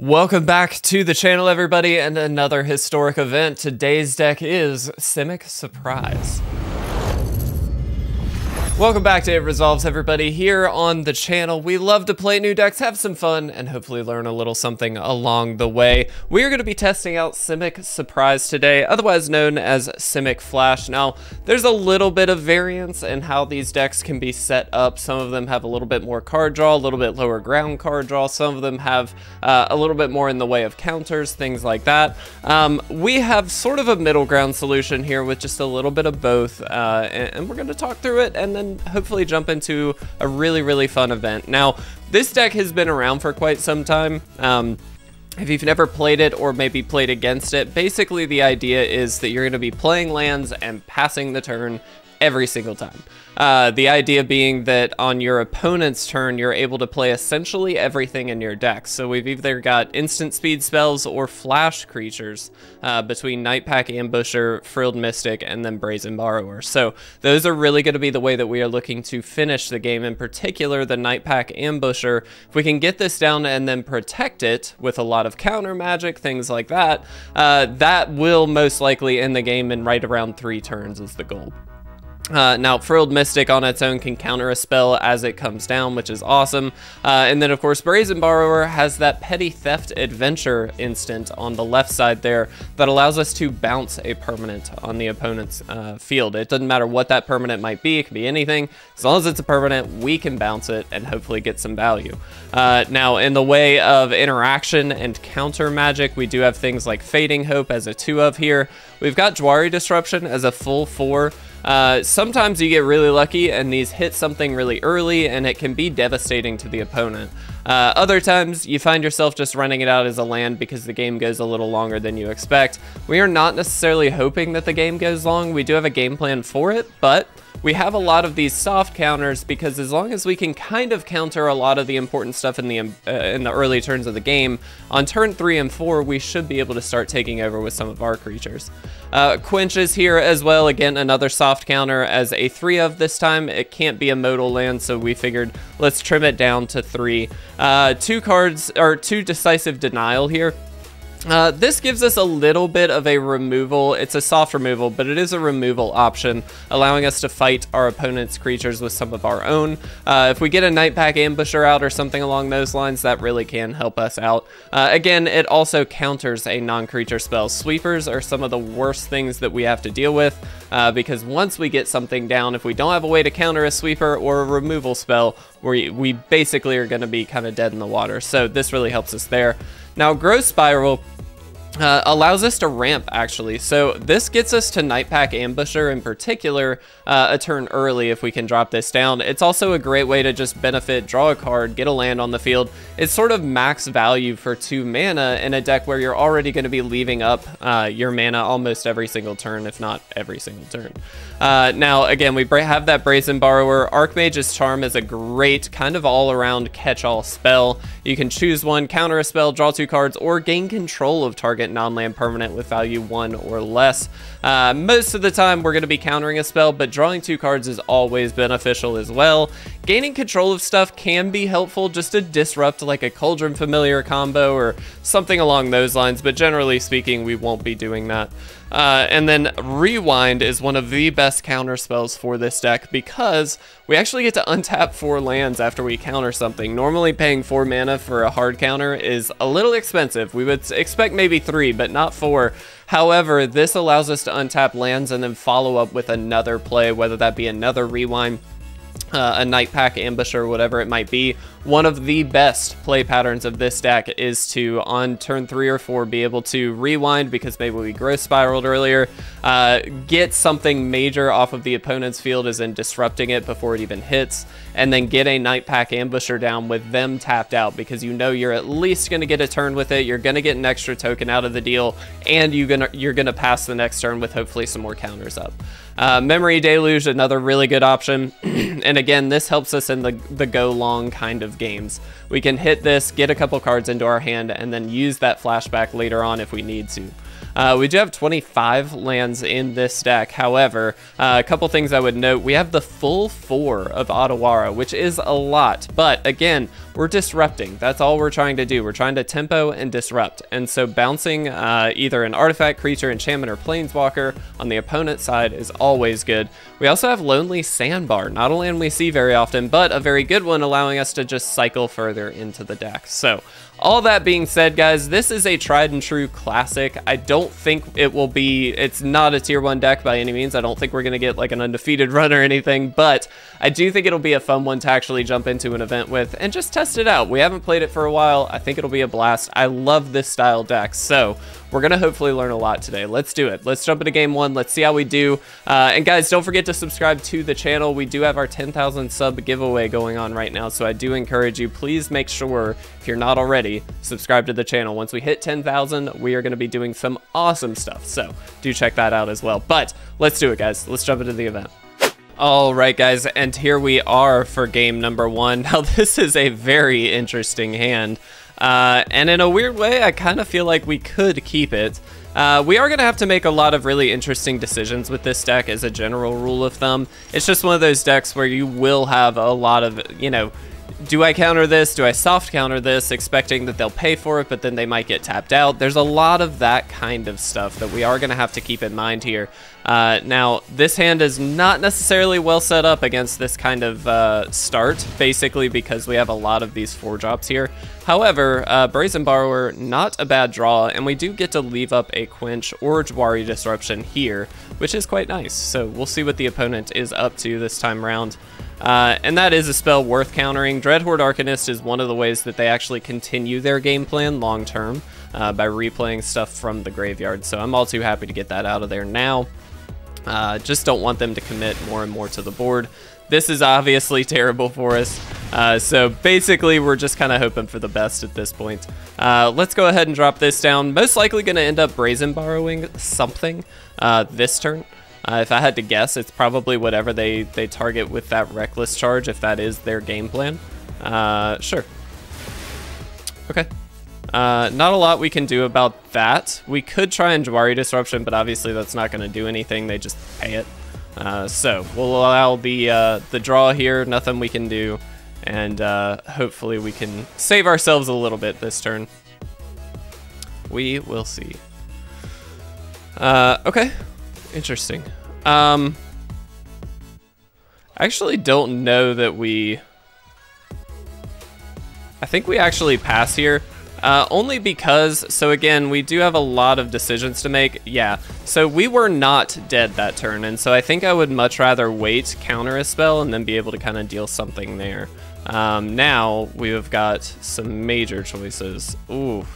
Welcome back to the channel, everybody, and another historic event. Today's deck is Simic Surprise. Welcome back to It Resolves, everybody. Here on the channel, we love to play new decks, have some fun, and hopefully learn a little something along the way. We are going to be testing out Simic Surprise today, otherwise known as Simic Flash. Now, there's a little bit of variance in how these decks can be set up. Some of them have a little bit more card draw, a little bit lower ground card draw. Some of them have uh, a little bit more in the way of counters, things like that. Um, we have sort of a middle ground solution here with just a little bit of both, uh, and, and we're going to talk through it and then hopefully jump into a really, really fun event. Now, this deck has been around for quite some time. Um, if you've never played it or maybe played against it, basically the idea is that you're going to be playing lands and passing the turn every single time. Uh, the idea being that on your opponent's turn, you're able to play essentially everything in your deck. So we've either got instant speed spells or flash creatures uh, between Nightpack Ambusher, Frilled Mystic, and then Brazen Borrower. So those are really going to be the way that we are looking to finish the game. In particular, the Nightpack Ambusher. If we can get this down and then protect it with a lot of counter magic, things like that, uh, that will most likely end the game in right around three turns is the goal. Uh, now, Frilled Mystic on its own can counter a spell as it comes down, which is awesome. Uh, and then, of course, Brazen Borrower has that Petty Theft Adventure instant on the left side there that allows us to bounce a permanent on the opponent's uh, field. It doesn't matter what that permanent might be, it can be anything. As long as it's a permanent, we can bounce it and hopefully get some value. Uh, now, in the way of interaction and counter magic, we do have things like Fading Hope as a 2 of here. We've got Jwari Disruption as a full 4. Uh, sometimes you get really lucky and these hit something really early and it can be devastating to the opponent. Uh, other times you find yourself just running it out as a land because the game goes a little longer than you expect. We are not necessarily hoping that the game goes long. We do have a game plan for it, but we have a lot of these soft counters because as long as we can kind of counter a lot of the important stuff in the uh, in the early turns of the game, on turn 3 and 4 we should be able to start taking over with some of our creatures. Uh, Quench is here as well, again another soft counter as a 3 of this time. It can't be a modal land so we figured let's trim it down to 3. Uh, two cards, or two decisive denial here. Uh, this gives us a little bit of a removal. It's a soft removal, but it is a removal option, allowing us to fight our opponent's creatures with some of our own. Uh, if we get a Nightpack Ambusher out or something along those lines, that really can help us out. Uh, again, it also counters a non-creature spell. Sweepers are some of the worst things that we have to deal with, uh, because once we get something down, if we don't have a way to counter a sweeper or a removal spell, we, we basically are going to be kind of dead in the water. So this really helps us there. Now, Growth Spiral uh, allows us to ramp, actually. So this gets us to Nightpack Ambusher in particular uh, a turn early if we can drop this down. It's also a great way to just benefit, draw a card, get a land on the field. It's sort of max value for two mana in a deck where you're already going to be leaving up uh, your mana almost every single turn, if not every single turn. Uh, now, again, we have that Brazen Borrower. Archmage's Charm is a great kind of all-around catch-all spell. You can choose one, counter a spell, draw two cards, or gain control of target non-land permanent with value one or less. Uh, most of the time, we're going to be countering a spell, but drawing two cards is always beneficial as well. Gaining control of stuff can be helpful just to disrupt like a Cauldron Familiar combo or something along those lines, but generally speaking, we won't be doing that. Uh, and then Rewind is one of the best counter spells for this deck because we actually get to untap four lands after we counter something. Normally paying four mana for a hard counter is a little expensive. We would expect maybe three, but not four. However, this allows us to untap lands and then follow up with another play, whether that be another Rewind uh, a Nightpack Ambush or whatever it might be. One of the best play patterns of this deck is to, on turn three or four, be able to rewind because maybe we growth spiraled earlier, uh, get something major off of the opponent's field as in disrupting it before it even hits, and then get a Nightpack Ambusher down with them tapped out because you know you're at least going to get a turn with it, you're going to get an extra token out of the deal, and you're going to you're gonna pass the next turn with hopefully some more counters up. Uh, Memory Deluge, another really good option. and again, this helps us in the, the go long kind of games. We can hit this, get a couple cards into our hand, and then use that flashback later on if we need to. Uh, we do have 25 lands in this deck. However, uh, a couple things I would note. We have the full four of Otawara, which is a lot. But again, we're disrupting. That's all we're trying to do. We're trying to tempo and disrupt. And so bouncing uh, either an artifact, creature, enchantment, or planeswalker on the opponent's side is always good. We also have Lonely Sandbar, not a land we see very often, but a very good one, allowing us to just cycle further into the deck. So all that being said, guys, this is a tried and true classic. I don't think it will be, it's not a tier one deck by any means. I don't think we're going to get like an undefeated run or anything, but I do think it'll be a fun one to actually jump into an event with and just test it out. We haven't played it for a while. I think it'll be a blast. I love this style deck. So we're going to hopefully learn a lot today. Let's do it. Let's jump into game one. Let's see how we do. Uh, and guys, don't forget to subscribe to the channel. We do have our 10,000 sub giveaway going on right now. So I do encourage you, please make sure if you're not already, subscribe to the channel. Once we hit 10,000, we are going to be doing some awesome stuff. So do check that out as well. But let's do it, guys. Let's jump into the event. All right, guys, and here we are for game number one. Now, this is a very interesting hand. Uh, and in a weird way, I kind of feel like we could keep it. Uh, we are going to have to make a lot of really interesting decisions with this deck as a general rule of thumb. It's just one of those decks where you will have a lot of, you know, do I counter this? Do I soft counter this, expecting that they'll pay for it, but then they might get tapped out? There's a lot of that kind of stuff that we are going to have to keep in mind here. Uh, now, this hand is not necessarily well set up against this kind of uh, start, basically because we have a lot of these four drops here. However, uh, Brazen Borrower, not a bad draw, and we do get to leave up a Quench or Jwari Disruption here, which is quite nice. So we'll see what the opponent is up to this time around. Uh, and that is a spell worth countering. Dreadhorde Arcanist is one of the ways that they actually continue their game plan long term uh, by replaying stuff from the graveyard. So I'm all too happy to get that out of there now. Uh, just don't want them to commit more and more to the board. This is obviously terrible for us. Uh, so basically, we're just kind of hoping for the best at this point. Uh, let's go ahead and drop this down. Most likely going to end up brazen borrowing something uh, this turn. Uh, if I had to guess, it's probably whatever they, they target with that Reckless Charge, if that is their game plan. Uh, sure. Okay. Uh, not a lot we can do about that. We could try and Jwari Disruption, but obviously that's not going to do anything. They just pay it. Uh, so we'll allow the, uh, the draw here. Nothing we can do. And uh, hopefully we can save ourselves a little bit this turn. We will see. Uh, okay. Interesting. Um, I actually don't know that we... I think we actually pass here. Uh, only because, so again, we do have a lot of decisions to make. Yeah, so we were not dead that turn, and so I think I would much rather wait, counter a spell, and then be able to kind of deal something there. Um, now, we've got some major choices. Ooh,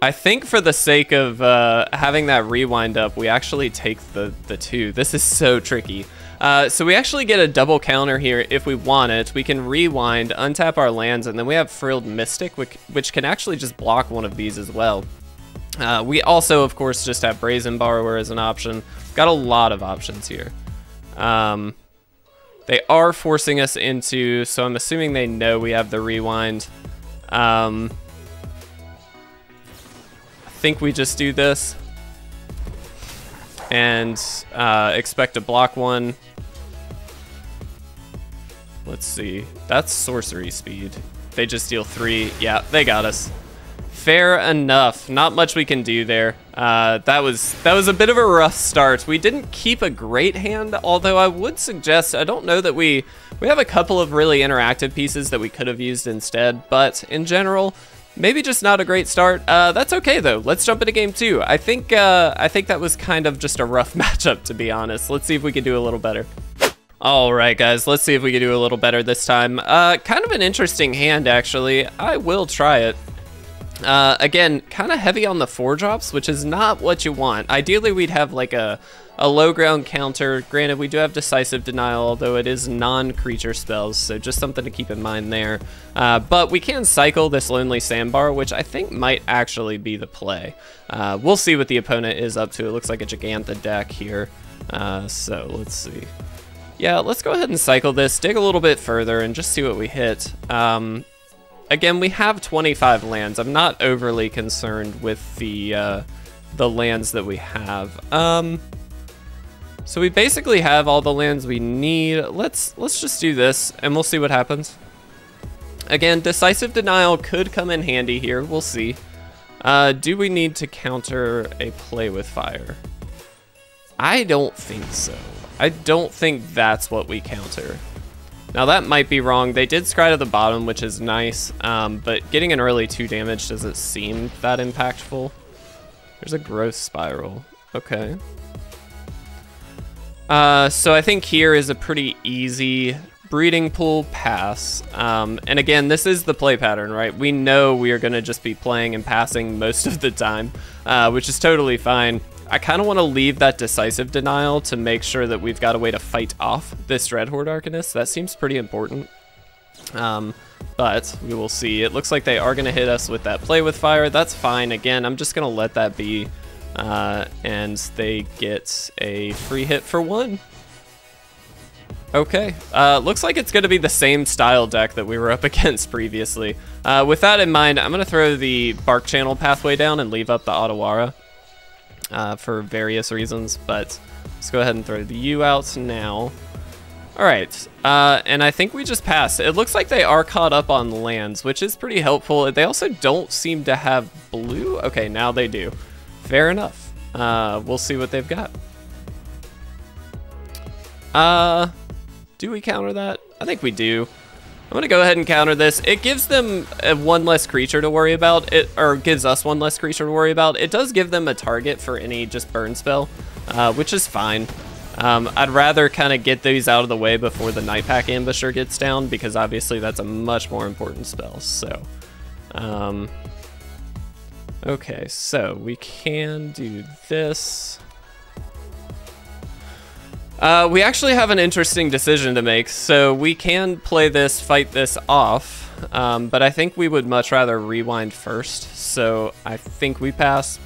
I think for the sake of uh, having that rewind up, we actually take the, the two. This is so tricky. Uh, so we actually get a double counter here if we want it. We can rewind, untap our lands, and then we have Frilled Mystic, which, which can actually just block one of these as well. Uh, we also, of course, just have Brazen Borrower as an option. Got a lot of options here. Um, they are forcing us into, so I'm assuming they know we have the rewind. Um, I think we just do this and uh, expect to block one. Let's see. That's sorcery speed. They just deal three. Yeah, they got us. Fair enough. Not much we can do there. Uh, that was that was a bit of a rough start. We didn't keep a great hand, although I would suggest, I don't know that we, we have a couple of really interactive pieces that we could have used instead, but in general, Maybe just not a great start. Uh, that's okay though. Let's jump into game two. I think uh, I think that was kind of just a rough matchup to be honest. Let's see if we can do a little better. All right, guys, let's see if we can do a little better this time. Uh, kind of an interesting hand, actually. I will try it. Uh, again, kind of heavy on the four drops, which is not what you want. Ideally, we'd have like a, a low ground counter. Granted, we do have Decisive Denial, although it is non-creature spells, so just something to keep in mind there. Uh, but we can cycle this Lonely Sandbar, which I think might actually be the play. Uh, we'll see what the opponent is up to. It looks like a Giganta deck here. Uh, so let's see. Yeah, let's go ahead and cycle this, dig a little bit further, and just see what we hit. Um, Again, we have 25 lands. I'm not overly concerned with the uh, the lands that we have. Um, so we basically have all the lands we need. Let's let's just do this and we'll see what happens. Again, Decisive Denial could come in handy here. We'll see. Uh, do we need to counter a Play with Fire? I don't think so. I don't think that's what we counter. Now that might be wrong. They did scry to the bottom, which is nice, um, but getting an early 2 damage doesn't seem that impactful. There's a growth spiral. Okay. Uh, so I think here is a pretty easy breeding pool pass. Um, and again, this is the play pattern, right? We know we are going to just be playing and passing most of the time, uh, which is totally fine. I kind of want to leave that decisive denial to make sure that we've got a way to fight off this Dreadhorde Arcanist. That seems pretty important. Um, but we will see. It looks like they are going to hit us with that play with fire. That's fine. Again, I'm just going to let that be. Uh, and they get a free hit for one. Okay, uh, looks like it's going to be the same style deck that we were up against previously. Uh, with that in mind, I'm going to throw the Barkchannel Pathway down and leave up the Otawara uh, for various reasons, but let's go ahead and throw the U out now. All right, uh, and I think we just passed. It looks like they are caught up on lands, which is pretty helpful. They also don't seem to have blue. Okay, now they do. Fair enough. Uh, we'll see what they've got. Uh, do we counter that? I think we do. I'm gonna go ahead and counter this. It gives them one less creature to worry about, it or gives us one less creature to worry about. It does give them a target for any just burn spell, uh, which is fine. Um, I'd rather kind of get these out of the way before the Nightpack Ambusher gets down, because obviously that's a much more important spell, so. Um, okay, so we can do this. Uh, we actually have an interesting decision to make. So we can play this, fight this off, um, but I think we would much rather rewind first. So I think we pass.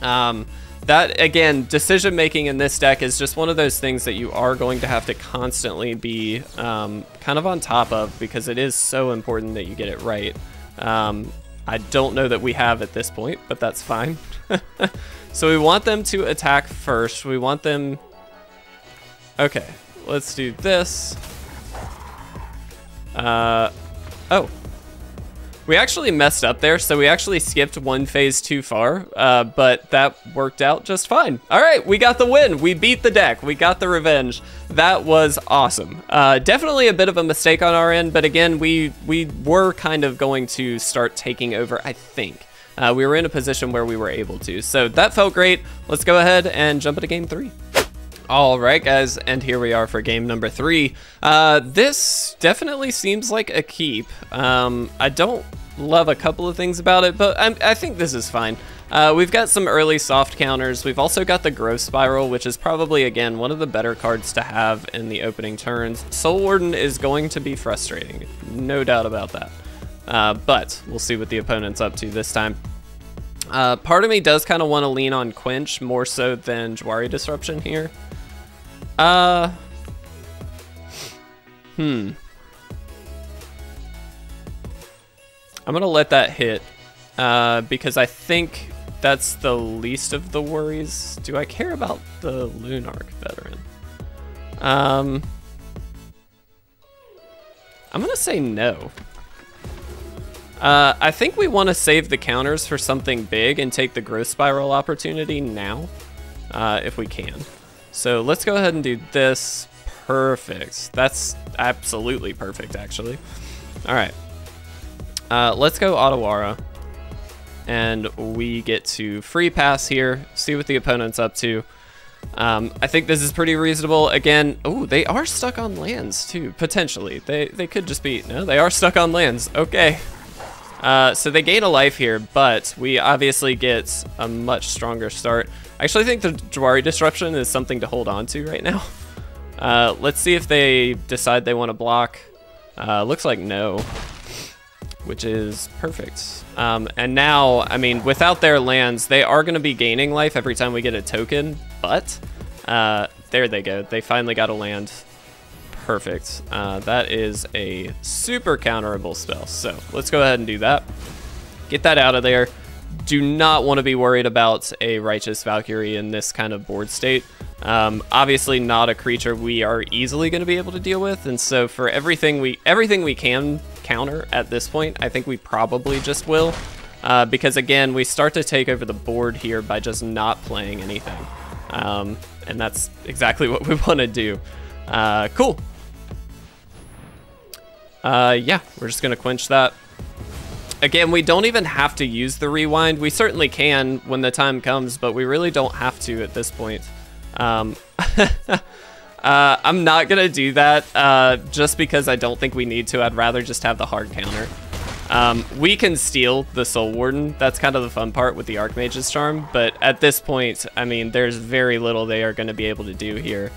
Um, that, again, decision making in this deck is just one of those things that you are going to have to constantly be um, kind of on top of because it is so important that you get it right. Um, I don't know that we have at this point, but that's fine. so we want them to attack first. We want them Okay, let's do this. Uh, oh. We actually messed up there, so we actually skipped one phase too far, uh, but that worked out just fine. All right, we got the win. We beat the deck. We got the revenge. That was awesome. Uh, definitely a bit of a mistake on our end, but again, we, we were kind of going to start taking over, I think. Uh, we were in a position where we were able to, so that felt great. Let's go ahead and jump into game three. All right, guys, and here we are for game number three. Uh, this definitely seems like a keep. Um, I don't love a couple of things about it, but I'm, i think this is fine. Uh, we've got some early soft counters. We've also got the Growth Spiral, which is probably, again, one of the better cards to have in the opening turns. Soul Warden is going to be frustrating, no doubt about that. Uh, but we'll see what the opponent's up to this time. Uh, part of me does kind of want to lean on Quench more so than Jwari Disruption here. Uh. Hmm. I'm gonna let that hit, uh, because I think that's the least of the worries. Do I care about the Lunarch veteran? Um, I'm gonna say no. Uh, I think we want to save the counters for something big and take the growth spiral opportunity now, uh, if we can. So let's go ahead and do this. Perfect. That's absolutely perfect, actually. All right. Uh, let's go Otawara. And we get to free pass here, see what the opponent's up to. Um, I think this is pretty reasonable. Again, oh, they are stuck on lands too, potentially. They, they could just be, no, they are stuck on lands. Okay. Uh, so they gain a life here, but we obviously get a much stronger start. I actually think the Jwari Disruption is something to hold on to right now. Uh, let's see if they decide they want to block. Uh, looks like no, which is perfect. Um, and now, I mean, without their lands, they are going to be gaining life every time we get a token, but uh, there they go. They finally got a land. Perfect. Uh, that is a super counterable spell. So let's go ahead and do that. Get that out of there do not want to be worried about a Righteous Valkyrie in this kind of board state. Um, obviously not a creature we are easily going to be able to deal with, and so for everything we everything we can counter at this point, I think we probably just will. Uh, because again, we start to take over the board here by just not playing anything. Um, and that's exactly what we want to do. Uh, cool. Uh, yeah, we're just going to quench that. Again, we don't even have to use the rewind. We certainly can when the time comes, but we really don't have to at this point. Um, uh, I'm not to do that uh, just because I don't think we need to. I'd rather just have the hard counter. Um, we can steal the Soul Warden. That's kind of the fun part with the Archmage's Charm. But at this point, I mean, there's very little they are to be able to do here.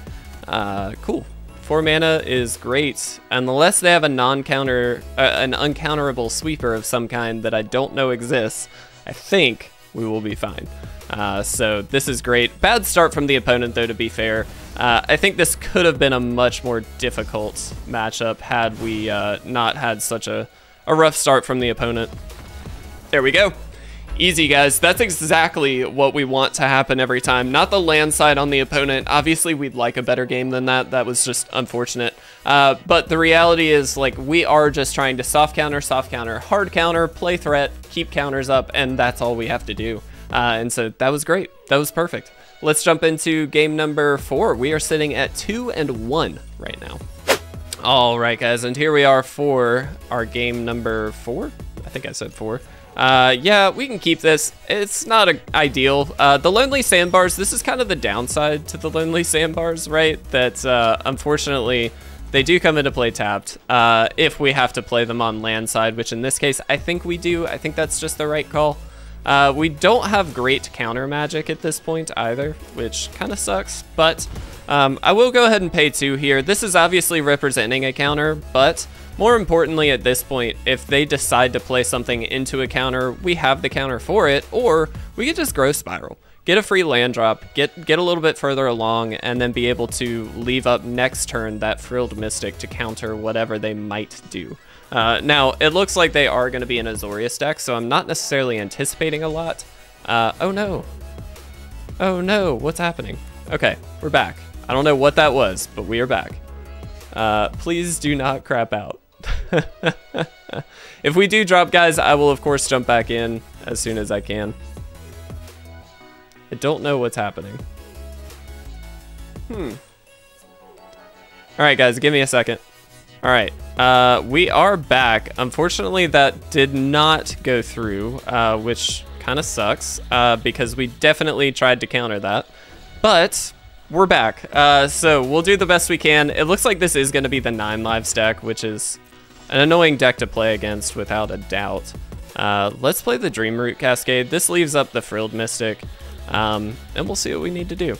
Uh, cool. Four mana is great, unless they have a non-counter, uh, an uncounterable sweeper of some kind that I don't know exists. I think we will be fine. Uh, so this is great. Bad start from the opponent, though, to be fair. Uh, I think this could have been a much more difficult matchup had we uh, not had such a, a rough start from the opponent. There we go. Easy, guys. That's exactly what we want to happen every time. Not the land side on the opponent. Obviously, we'd like a better game than that. That was just unfortunate. Uh, but the reality is, like, we are just trying to soft counter, soft counter, hard counter, play threat, keep counters up, and that's all we have to do. Uh, and so that was great. That was perfect. Let's jump into game number four. We are sitting at two and one right now. All right, guys, and here we are for our game number four. I think I said four. Uh, yeah, we can keep this. It's not a, ideal. Uh, the Lonely Sandbars, this is kind of the downside to the Lonely Sandbars, right? That, uh, unfortunately, they do come into play tapped uh, if we have to play them on land side, which in this case, I think we do. I think that's just the right call. Uh, we don't have great counter magic at this point either, which kind of sucks, but um, I will go ahead and pay two here. This is obviously representing a counter, but more importantly at this point, if they decide to play something into a counter, we have the counter for it, or we could just growth spiral. Get a free land drop, get, get a little bit further along, and then be able to leave up next turn that Frilled Mystic to counter whatever they might do. Uh, now, it looks like they are going to be an Azorius deck, so I'm not necessarily anticipating a lot. Uh, oh no. Oh no, what's happening? Okay, we're back. I don't know what that was, but we are back. Uh, please do not crap out. if we do drop guys, I will of course jump back in as soon as I can. I don't know what's happening. Hmm. Alright guys, give me a second. Alright, uh, we are back. Unfortunately, that did not go through, uh, which kind of sucks, uh, because we definitely tried to counter that. But, we're back. Uh, so, we'll do the best we can. It looks like this is going to be the 9 lives deck, which is an annoying deck to play against without a doubt. Uh, let's play the Dreamroot Cascade. This leaves up the Frilled Mystic, um, and we'll see what we need to do.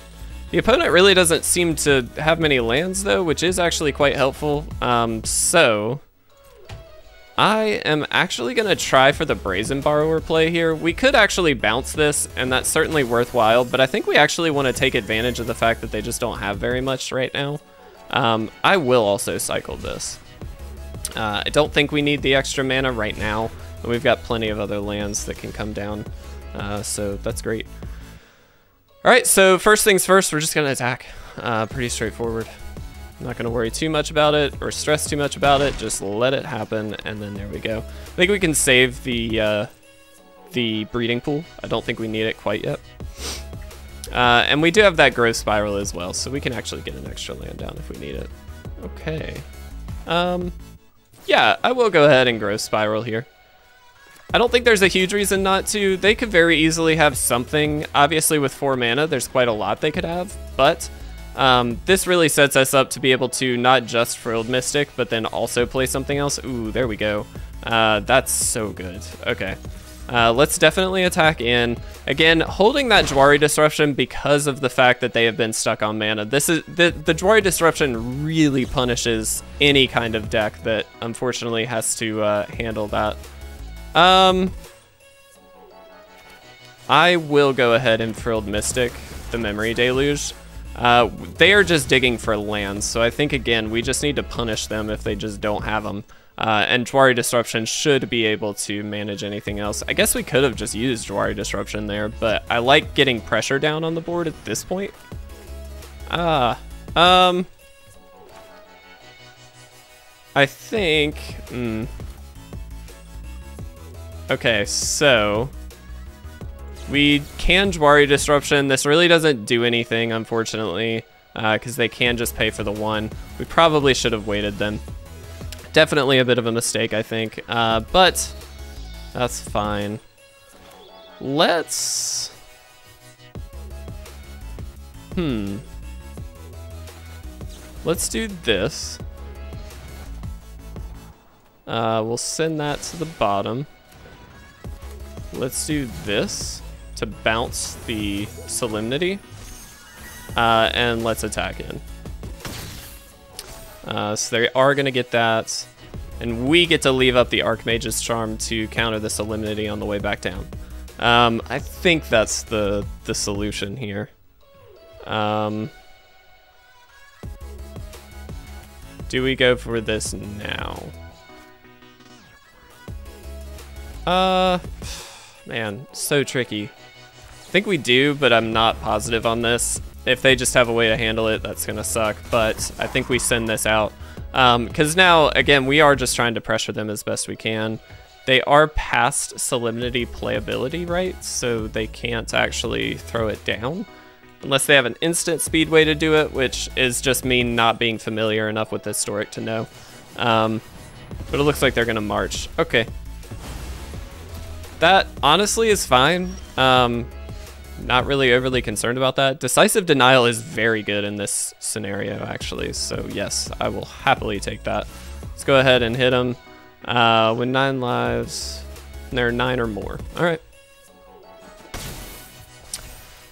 The opponent really doesn't seem to have many lands though, which is actually quite helpful. Um, so, I am actually going to try for the Brazen Borrower play here. We could actually bounce this, and that's certainly worthwhile, but I think we actually want to take advantage of the fact that they just don't have very much right now. Um, I will also cycle this. Uh, I don't think we need the extra mana right now, and we've got plenty of other lands that can come down, uh, so that's great. All right, so first things first, we're just gonna attack. Uh, pretty straightforward. I'm not gonna worry too much about it or stress too much about it, just let it happen, and then there we go. I think we can save the, uh, the breeding pool. I don't think we need it quite yet. Uh, and we do have that growth spiral as well, so we can actually get an extra land down if we need it. Okay. Um, yeah, I will go ahead and grow spiral here. I don't think there's a huge reason not to. They could very easily have something. Obviously, with four mana, there's quite a lot they could have, but um, this really sets us up to be able to not just Frilled Mystic, but then also play something else. Ooh, there we go. Uh, that's so good. Okay. Uh, let's definitely attack in. Again, holding that Jwari Disruption because of the fact that they have been stuck on mana. This is the, the Jwari Disruption really punishes any kind of deck that unfortunately has to uh, handle that. Um, I will go ahead and Frilled Mystic, the Memory Deluge. Uh, they are just digging for lands, so I think, again, we just need to punish them if they just don't have them. Uh, and Jwari Disruption should be able to manage anything else. I guess we could have just used Jwari Disruption there, but I like getting pressure down on the board at this point. Ah, um... I think... Hmm. Okay, so... We can Jwari Disruption. This really doesn't do anything, unfortunately, because uh, they can just pay for the one. We probably should have waited then. Definitely a bit of a mistake, I think, uh, but that's fine. Let's... Hmm. Let's do this. Uh, we'll send that to the bottom. Let's do this to bounce the Solemnity. Uh, and let's attack in. Uh, so they are going to get that. And we get to leave up the Archmage's Charm to counter the Solemnity on the way back down. Um, I think that's the, the solution here. Um, do we go for this now? Uh, man, so tricky. I think we do, but I'm not positive on this. If they just have a way to handle it, that's gonna suck, but I think we send this out. Because um, now, again, we are just trying to pressure them as best we can. They are past Solemnity playability, right? So they can't actually throw it down. Unless they have an instant speed way to do it, which is just me not being familiar enough with Historic to know. Um, but it looks like they're gonna march. Okay, that honestly is fine. Um, not really overly concerned about that. Decisive Denial is very good in this scenario, actually. So yes, I will happily take that. Let's go ahead and hit him. Uh, with nine lives, there are nine or more. All right.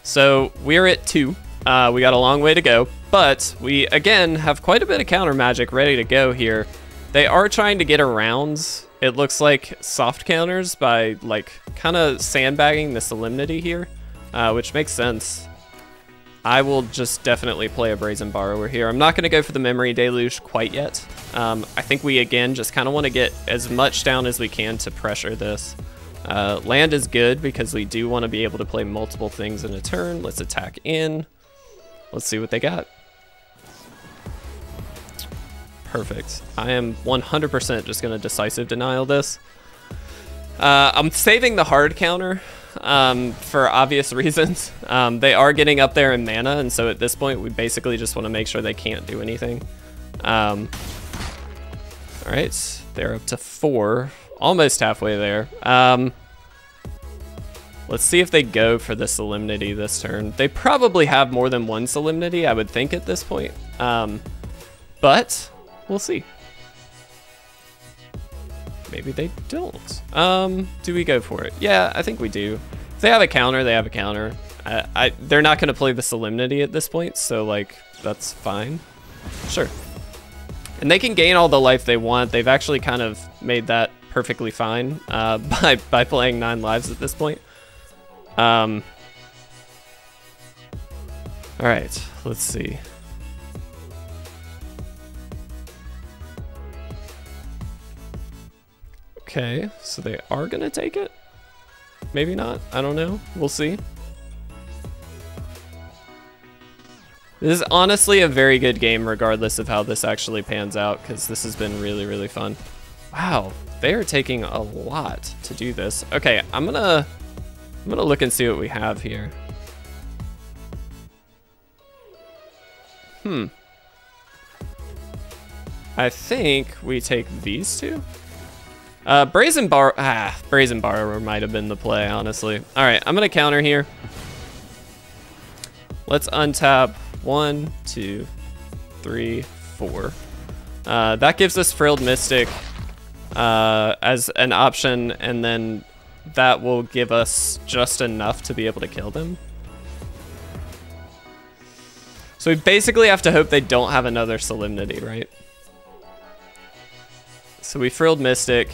So we're at two. Uh, we got a long way to go, but we, again, have quite a bit of counter magic ready to go here. They are trying to get around it looks like soft counters by like kind of sandbagging the Solemnity here, uh, which makes sense. I will just definitely play a Brazen Borrower here. I'm not going to go for the Memory Deluge quite yet. Um, I think we, again, just kind of want to get as much down as we can to pressure this. Uh, land is good because we do want to be able to play multiple things in a turn. Let's attack in. Let's see what they got. Perfect. I am 100% just going to decisive denial this. Uh, I'm saving the hard counter um, for obvious reasons. Um, they are getting up there in mana, and so at this point, we basically just want to make sure they can't do anything. Um, all right, they're up to four, almost halfway there. Um, let's see if they go for the Solemnity this turn. They probably have more than one Solemnity, I would think, at this point. Um, but We'll see. Maybe they don't. Um, do we go for it? Yeah, I think we do. If they have a counter, they have a counter. I, I they're not going to play the Solemnity at this point, so like that's fine. Sure. And they can gain all the life they want. They've actually kind of made that perfectly fine uh, by by playing nine lives at this point. Um. All right, let's see. Okay, so they are gonna take it? Maybe not, I don't know, we'll see. This is honestly a very good game regardless of how this actually pans out because this has been really, really fun. Wow, they are taking a lot to do this. Okay, I'm gonna, I'm gonna look and see what we have here. Hmm. I think we take these two. Uh, Brazen Bar, ah, Brazen Borrower might have been the play, honestly. All right, I'm gonna counter here. Let's untap one, two, three, four. Uh, that gives us Frilled Mystic uh, as an option, and then that will give us just enough to be able to kill them. So we basically have to hope they don't have another Solemnity, right? So we frilled Mystic.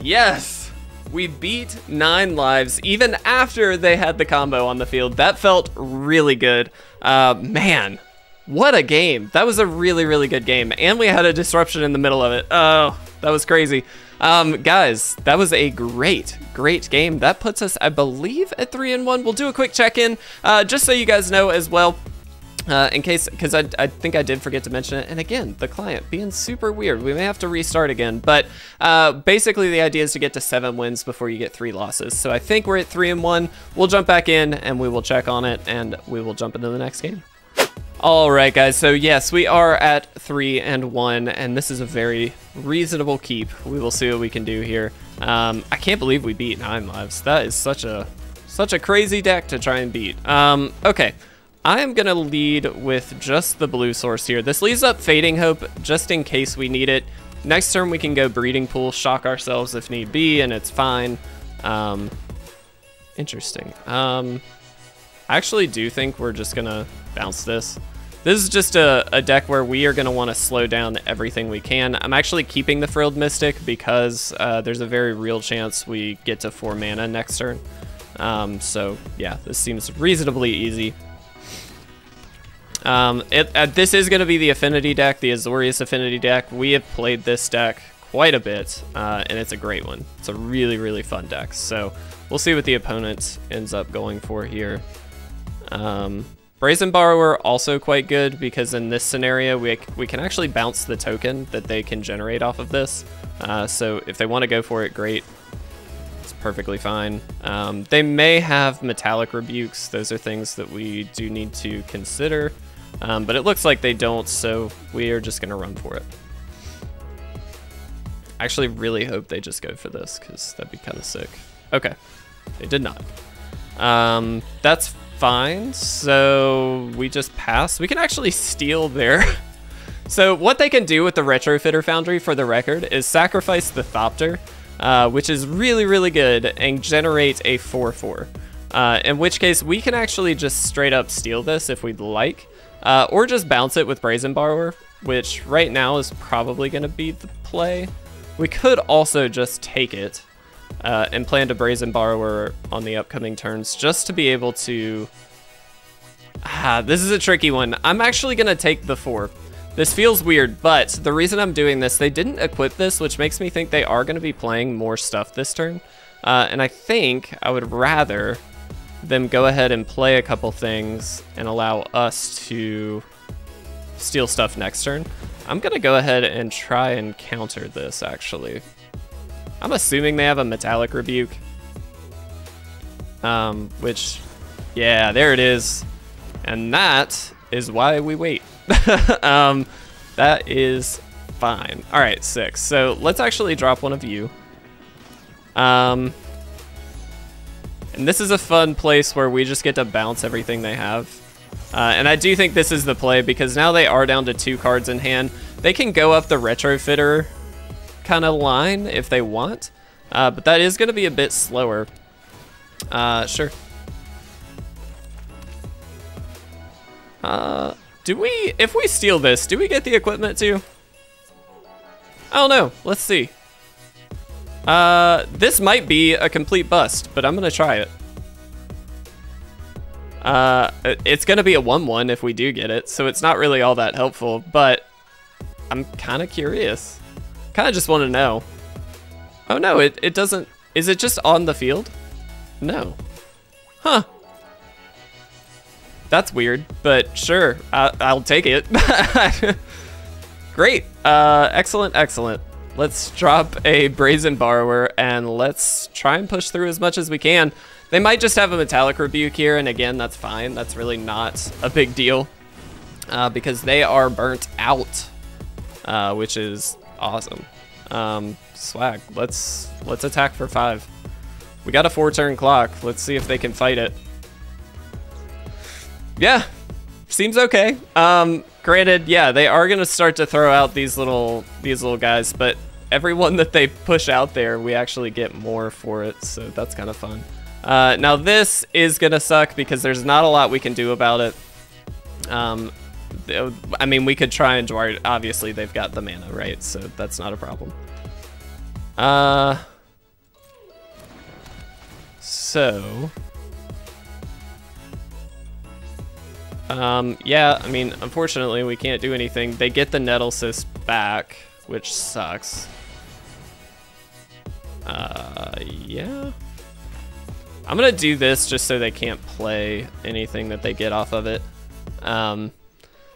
Yes! We beat nine lives even after they had the combo on the field. That felt really good. Uh, man, What a game. That was a really, really good game. And we had a disruption in the middle of it. Oh, that was crazy. Um, guys, that was a great, great game. That puts us, I believe, at 3 and 1. We'll do a quick check-in, uh, just so you guys know as well. Uh, in case, because I, I think I did forget to mention it, and again, the client being super weird. We may have to restart again, but uh, basically the idea is to get to seven wins before you get three losses. So I think we're at three and one. We'll jump back in and we will check on it, and we will jump into the next game. All right, guys. So yes, we are at three and one, and this is a very reasonable keep. We will see what we can do here. Um, I can't believe we beat nine lives. That is such a such a crazy deck to try and beat. Um, okay. I am to lead with just the blue source here. This leaves up Fading Hope just in case we need it. Next turn we can go Breeding Pool, shock ourselves if need be, and it's fine. Um, interesting. Um, I actually do think we're just to bounce this. This is just a, a deck where we are want to slow down everything we can. I'm actually keeping the Frilled Mystic because uh, there's a very real chance we get to 4 mana next turn. Um, so yeah, this seems reasonably easy. Um, it, uh, this is going to be the Affinity deck, the Azorius Affinity deck. We have played this deck quite a bit, uh, and it's a great one. It's a really, really fun deck. So we'll see what the opponent ends up going for here. Um, Brazen Borrower also quite good because in this scenario we, we can actually bounce the token that they can generate off of this. Uh, so if they want to go for it, great. It's perfectly fine. Um, they may have Metallic Rebukes. Those are things that we do need to consider. Um, but it looks like they don't, so we are just going to run for it. I actually really hope they just go for this, because that'd be kind of sick. Okay, they did not. Um, that's fine, so we just pass. We can actually steal there. so what they can do with the Retrofitter Foundry, for the record, is sacrifice the Thopter, uh, which is really, really good, and generate a 4-4. Uh, in which case, we can actually just straight up steal this if we'd like. Uh, or just bounce it with Brazen Borrower, which right now is probably going to be the play. We could also just take it uh, and plan to Brazen Borrower on the upcoming turns just to be able to... Ah, this is a tricky one. I'm actually going to take the 4. This feels weird, but the reason I'm doing this, they didn't equip this, which makes me think they are going to be playing more stuff this turn. Uh, and I think I would rather them go ahead and play a couple things and allow us to steal stuff next turn. I'm gonna go ahead and try and counter this actually. I'm assuming they have a Metallic Rebuke. Um, which, yeah, there it is. And that is why we wait. um, that is fine. All right, six. So let's actually drop one of you. Um, and this is a fun place where we just get to bounce everything they have. Uh, and I do think this is the play because now they are down to two cards in hand. They can go up the retrofitter kind of line if they want, uh, but that is going to be a bit slower. Uh, sure. Uh, do we, if we steal this, do we get the equipment too? I don't know. Let's see. Uh, this might be a complete bust, but I'm gonna try it. Uh, it's gonna be a 1-1 if we do get it, so it's not really all that helpful, but I'm kind of curious. Kind of just want to know. Oh no, it, it doesn't, is it just on the field? No. Huh. That's weird, but sure, I, I'll take it. Great, uh, excellent, excellent. Let's drop a Brazen Borrower and let's try and push through as much as we can. They might just have a Metallic Rebuke here, and again, that's fine. That's really not a big deal uh, because they are burnt out, uh, which is awesome. Um, swag, let's let's attack for five. We got a four-turn clock. Let's see if they can fight it. Yeah, seems okay. Um, granted, yeah, they are gonna start to throw out these little these little guys, but everyone that they push out there, we actually get more for it, so that's kind of fun. Uh, now this is gonna suck because there's not a lot we can do about it. Um, I mean, we could try and draw. Obviously, they've got the mana, right? So that's not a problem. Uh, so Um, yeah, I mean, unfortunately, we can't do anything. They get the Nettlecyst back, which sucks. Uh, yeah. I'm gonna do this just so they can't play anything that they get off of it. Um,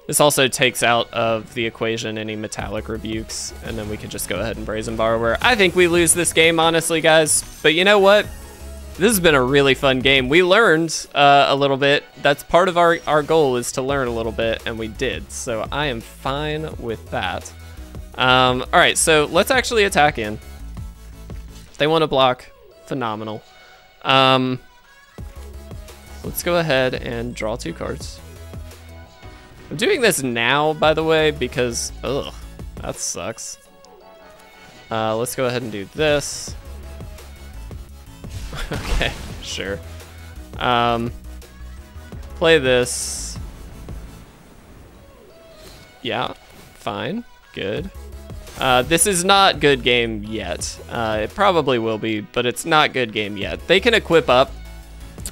this also takes out of the equation any metallic rebukes, and then we can just go ahead and Brazen Borrower. I think we lose this game, honestly, guys. But you know what? This has been a really fun game. We learned uh, a little bit. That's part of our, our goal is to learn a little bit, and we did. So I am fine with that. Um, all right, so let's actually attack in. If they want to block, phenomenal. Um, let's go ahead and draw two cards. I'm doing this now, by the way, because, ugh, that sucks. Uh, let's go ahead and do this. okay, sure. Um, play this. Yeah, fine, good. Uh, this is not good game yet. Uh, it probably will be, but it's not good game yet. They can equip up,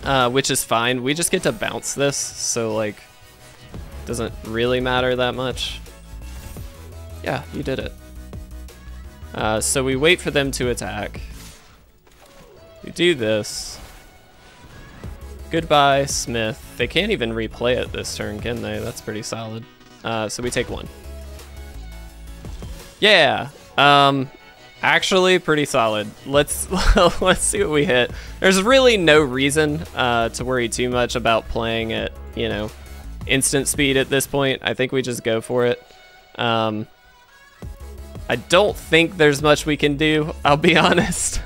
uh, which is fine. We just get to bounce this, so like, doesn't really matter that much. Yeah, you did it. Uh, so we wait for them to attack. We do this. Goodbye, Smith. They can't even replay it this turn, can they? That's pretty solid. Uh, so we take one. Yeah. Um, actually, pretty solid. Let's let's see what we hit. There's really no reason uh, to worry too much about playing at you know instant speed at this point. I think we just go for it. Um, I don't think there's much we can do. I'll be honest.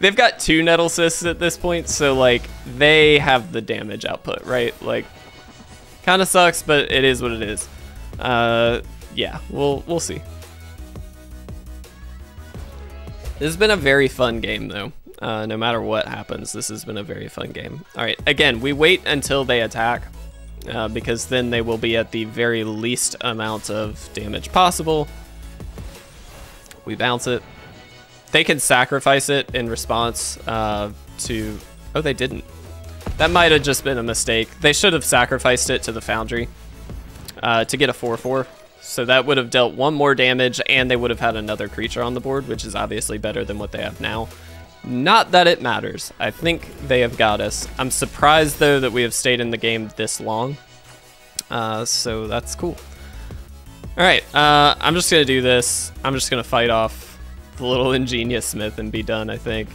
They've got two Nettlecysts at this point, so like they have the damage output, right? Like, kind of sucks, but it is what it is. Uh, yeah, we'll we'll see. This has been a very fun game, though. Uh, no matter what happens, this has been a very fun game. All right, again, we wait until they attack, uh, because then they will be at the very least amount of damage possible. We bounce it. They can sacrifice it in response uh, to... Oh, they didn't. That might have just been a mistake. They should have sacrificed it to the Foundry uh, to get a 4-4. So that would have dealt one more damage, and they would have had another creature on the board, which is obviously better than what they have now. Not that it matters. I think they have got us. I'm surprised, though, that we have stayed in the game this long. Uh, so that's cool. All right, uh, I'm just going to do this. I'm just going to fight off the little ingenious smith and be done, I think.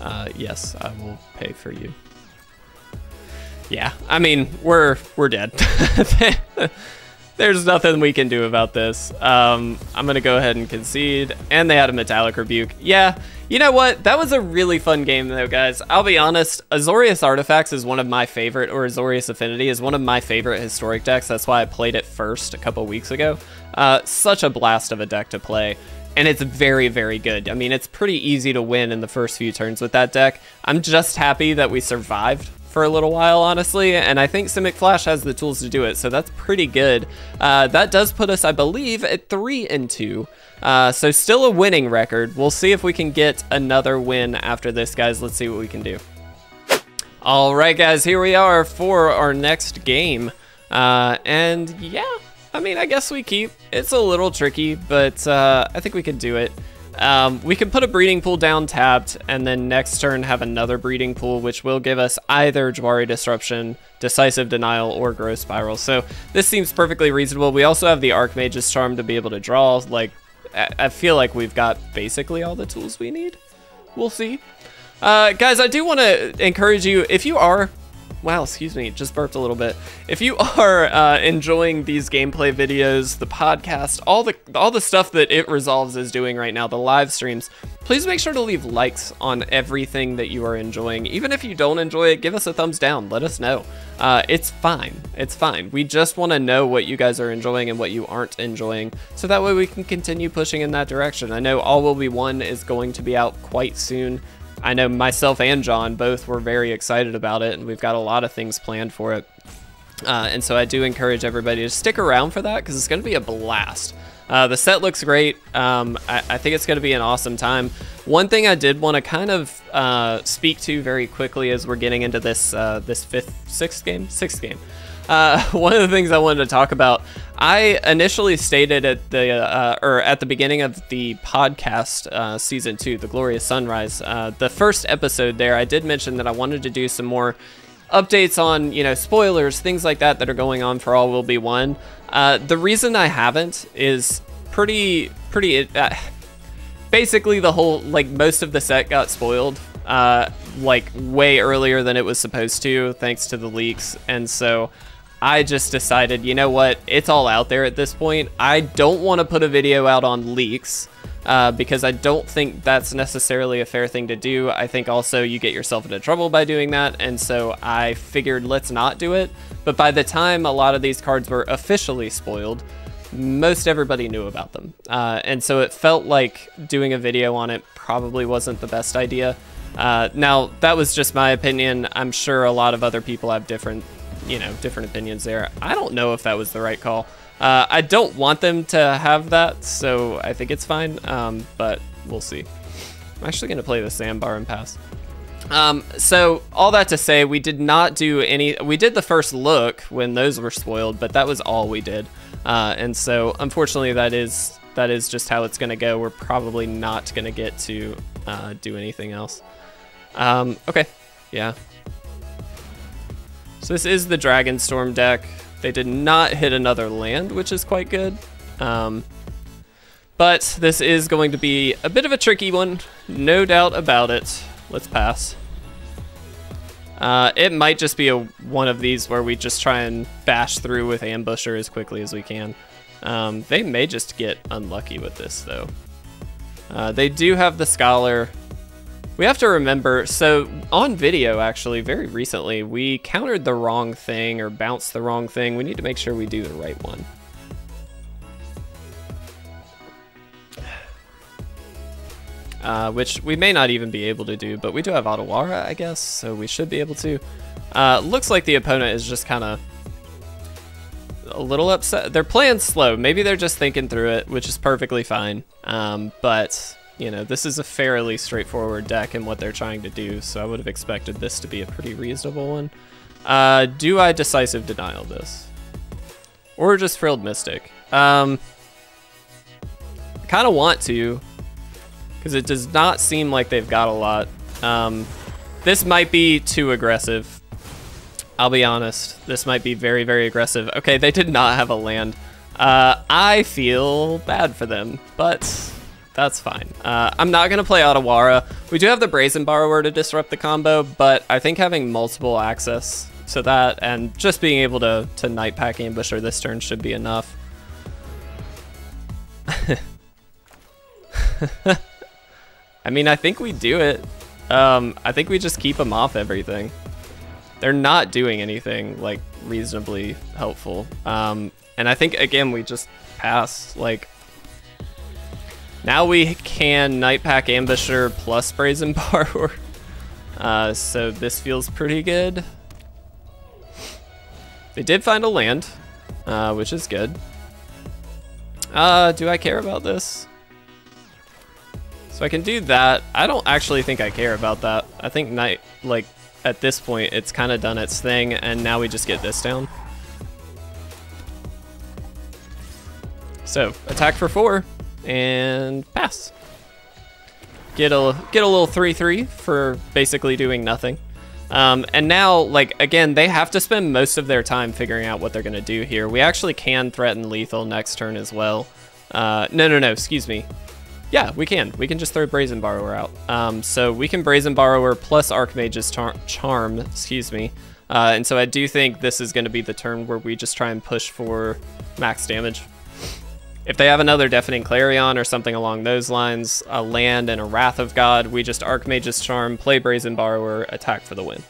Uh, yes, I will pay for you. Yeah, I mean, we're we're dead. There's nothing we can do about this. Um, I'm gonna go ahead and concede. And they had a Metallic Rebuke. Yeah, you know what? That was a really fun game though, guys. I'll be honest, Azorius Artifacts is one of my favorite, or Azorius Affinity is one of my favorite historic decks. That's why I played it first a couple weeks ago. Uh, such a blast of a deck to play and it's very, very good. I mean, it's pretty easy to win in the first few turns with that deck. I'm just happy that we survived for a little while, honestly, and I think Simic Flash has the tools to do it, so that's pretty good. Uh, that does put us, I believe, at 3 and 2. Uh, so still a winning record. We'll see if we can get another win after this, guys. Let's see what we can do. All right, guys, here we are for our next game. Uh, and yeah, I mean, I guess we keep. It's a little tricky, but uh, I think we can do it. Um, we can put a breeding pool down tapped, and then next turn have another breeding pool, which will give us either Jwari Disruption, Decisive Denial, or Growth Spiral. So this seems perfectly reasonable. We also have the Archmage's Charm to be able to draw. Like, I feel like we've got basically all the tools we need. We'll see. Uh, guys, I do want to encourage you, if you are Wow, excuse me, just burped a little bit. If you are uh, enjoying these gameplay videos, the podcast, all the all the stuff that It Resolves is doing right now, the live streams, please make sure to leave likes on everything that you are enjoying. Even if you don't enjoy it, give us a thumbs down. Let us know. Uh, it's fine. It's fine. We just want to know what you guys are enjoying and what you aren't enjoying, so that way we can continue pushing in that direction. I know All Will Be One is going to be out quite soon. I know myself and John both were very excited about it, and we've got a lot of things planned for it. Uh, and so I do encourage everybody to stick around for that because it's going to be a blast. Uh, the set looks great. Um, I, I, think it's going to be an awesome time. One thing I did want to kind of uh, speak to very quickly as we're getting into this uh, this fifth, sixth game, sixth game. Uh, one of the things I wanted to talk about, I initially stated at the uh, or at the beginning of the podcast uh, season two, the Glorious Sunrise, uh, the first episode there, I did mention that I wanted to do some more updates on you know spoilers, things like that that are going on for All Will Be One. Uh, the reason I haven't is pretty pretty. Uh, basically, the whole like most of the set got spoiled like way earlier than it was supposed to, thanks to the leaks, and so. I just decided, you know what, it's all out there at this point. I don't want to put a video out on leaks uh, because I don't think that's necessarily a fair thing to do. I think also you get yourself into trouble by doing that, and so I figured let's not do it. But by the time a lot of these cards were officially spoiled, most everybody knew about them. Uh, and so it felt like doing a video on it probably wasn't the best idea. Uh, now, that was just my opinion. I'm sure a lot of other people have different you know, different opinions there. I don't know if that was the right call. Uh, I don't want them to have that, so I think it's fine, um, but we'll see. I'm actually going to play the sandbar and pass. Um, so all that to say, we did not do any, we did the first look when those were spoiled, but that was all we did. Uh, and so unfortunately that is, that is just how it's going to go. We're probably not going to get to uh, do anything else. Um, okay, yeah, so this is the Dragonstorm deck. They did not hit another land, which is quite good. Um, but this is going to be a bit of a tricky one, no doubt about it. Let's pass. Uh, it might just be a, one of these where we just try and bash through with Ambusher as quickly as we can. Um, they may just get unlucky with this, though. Uh, they do have the Scholar. We have to remember, so on video actually, very recently, we countered the wrong thing or bounced the wrong thing. We need to make sure we do the right one. Uh, which we may not even be able to do, but we do have Otawara, I guess, so we should be able to. Uh, looks like the opponent is just kind of a little upset. They're playing slow. Maybe they're just thinking through it, which is perfectly fine. Um, but you know, this is a fairly straightforward deck in what they're trying to do, so I would have expected this to be a pretty reasonable one. Uh, do I Decisive Denial this? Or just Frilled Mystic? Um, I kind of want to, because it does not seem like they've got a lot. Um, this might be too aggressive. I'll be honest. This might be very, very aggressive. Okay, they did not have a land. Uh, I feel bad for them, but that's fine. Uh, I'm not going to play Otawara. We do have the Brazen Borrower to disrupt the combo, but I think having multiple access to that and just being able to, to Night Pack Ambusher this turn should be enough. I mean, I think we do it. Um, I think we just keep them off everything. They're not doing anything, like, reasonably helpful. Um, and I think, again, we just pass. Like, now we can Night Pack Ambusher plus Brazen Borrower. Uh, so this feels pretty good. They did find a land, uh, which is good. Uh, do I care about this? So I can do that. I don't actually think I care about that. I think Night, like, at this point, it's kind of done its thing, and now we just get this down. So, attack for four and pass. Get a get a little 3-3 for basically doing nothing. Um, and now, like, again, they have to spend most of their time figuring out what they're going to do here. We actually can threaten lethal next turn as well. Uh, no, no, no, excuse me. Yeah, we can. We can just throw Brazen Borrower out. Um, so we can Brazen Borrower plus Archmage's Charm, excuse me. Uh, and so I do think this is going to be the turn where we just try and push for max damage. If they have another Deafening Clarion or something along those lines, a land and a Wrath of God, we just Archmage's Charm, play Brazen Borrower, attack for the win.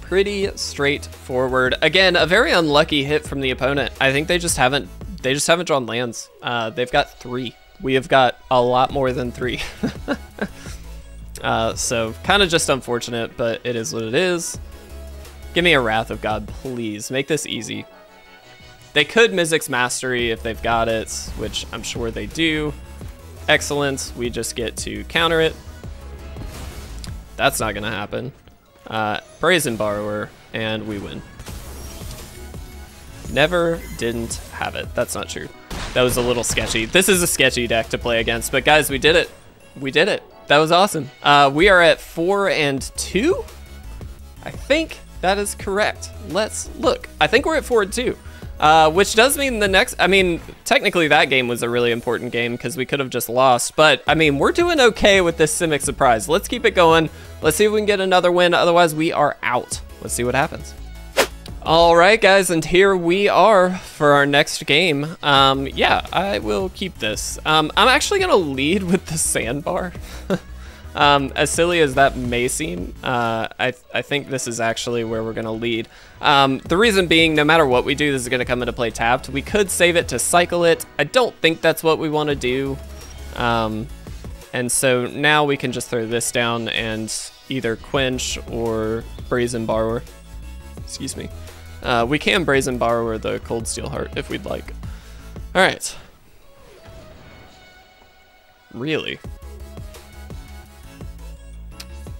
Pretty straightforward. Again, a very unlucky hit from the opponent. I think they just haven't they just haven't drawn lands. Uh, they've got three. We have got a lot more than three. uh, so kind of just unfortunate, but it is what it is. Give me a Wrath of God, please. Make this easy. They could Mizzix Mastery if they've got it, which I'm sure they do. Excellent. We just get to counter it. That's not going to happen. Uh, Brazen Borrower, and we win. Never didn't have it. That's not true. That was a little sketchy. This is a sketchy deck to play against, but guys, we did it. We did it. That was awesome. Uh, we are at four and two. I think that is correct. Let's look. I think we're at four and two. Uh, which does mean the next, I mean, technically that game was a really important game because we could have just lost, but I mean, we're doing okay with this Simic Surprise. Let's keep it going. Let's see if we can get another win. Otherwise, we are out. Let's see what happens. All right, guys, and here we are for our next game. Um, yeah, I will keep this. Um, I'm actually gonna lead with the sandbar. um, as silly as that may seem, uh, I, th I think this is actually where we're gonna lead. Um, the reason being, no matter what we do, this is gonna come into play tapped. We could save it to cycle it. I don't think that's what we wanna do. Um, and so now we can just throw this down and either quench or brazen borrower. Excuse me. Uh, we can Brazen Borrower the Cold Steel Heart if we'd like. Alright. Really?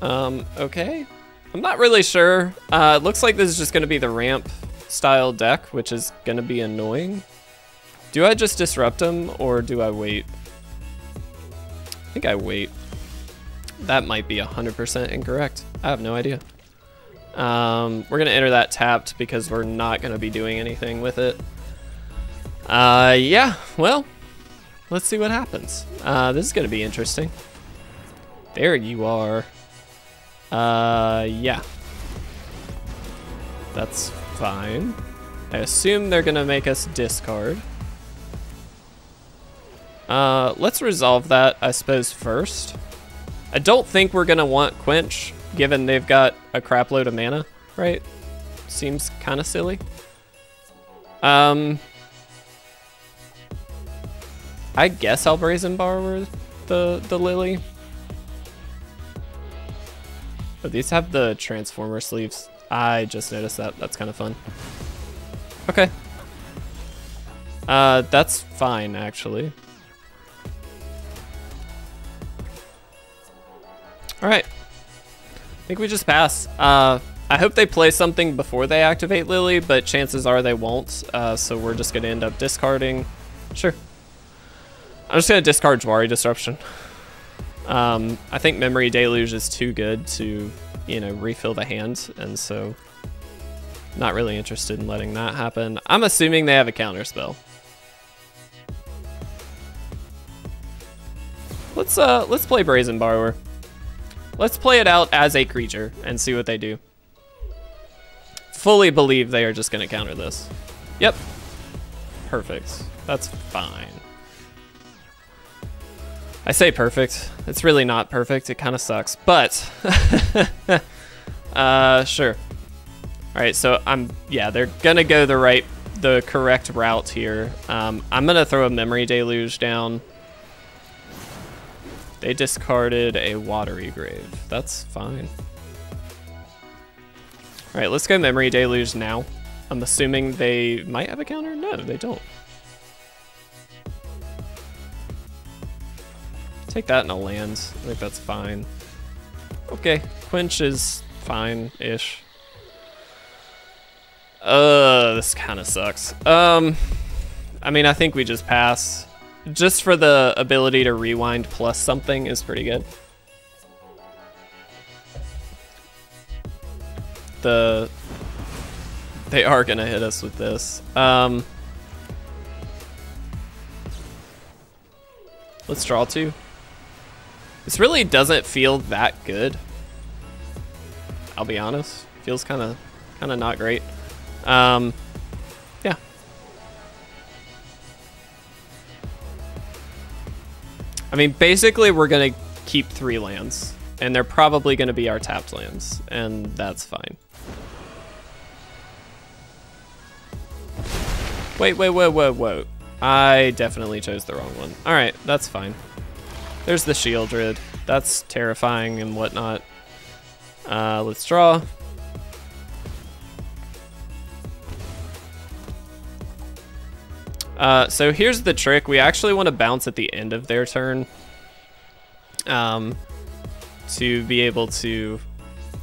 Um, okay. I'm not really sure. Uh, it looks like this is just going to be the ramp style deck, which is going to be annoying. Do I just disrupt him or do I wait? I think I wait. That might be 100% incorrect. I have no idea. Um, we're going to enter that tapped because we're not going to be doing anything with it. Uh, yeah, well, let's see what happens. Uh, this is going to be interesting. There you are. Uh, yeah. That's fine. I assume they're to make us discard. Uh, let's resolve that, I suppose, first. I don't think we're to want Quench given they've got a crap load of mana, right? Seems kind of silly. Um, I guess I'll Brazen Borrower the, the Lily. But these have the Transformer sleeves. I just noticed that. That's kind of fun. Okay. Uh, that's fine, actually. All right. I think we just pass. Uh, I hope they play something before they activate Lily, but chances are they won't. Uh, so we're just gonna end up discarding. Sure. I'm just gonna discard Jwari Disruption. Um, I think Memory Deluge is too good to, you know, refill the hand, and so not really interested in letting that happen. I'm assuming they have a counter spell. Let's uh let's play Brazen Borrower. Let's play it out as a creature and see what they do. Fully believe they are just gonna counter this. Yep. Perfect. That's fine. I say perfect. It's really not perfect. It kind of sucks, but uh, sure. All right, so I'm yeah, they're gonna go the right, the correct route here. Um, I'm gonna throw a memory deluge down. They discarded a watery grave. That's fine. All right, let's go memory deluge now. I'm assuming they might have a counter. No, they don't. Take that in a land. I think that's fine. Okay, quench is fine-ish. Uh, this kind of sucks. Um, I mean, I think we just pass just for the ability to rewind plus something is pretty good. The they are gonna hit us with this. Um, let's draw two. This really doesn't feel that good. I'll be honest. Feels kind of kind of not great. Um, yeah. I mean, basically, we're going to keep three lands, and they're probably going to be our tapped lands, and that's fine. Wait, wait, wait, wait, wait. I definitely chose the wrong one. All right, that's fine. There's the Sheoldred. That's terrifying and whatnot. Uh, let's draw. Uh, so here's the trick. We actually want to bounce at the end of their turn um, to be able to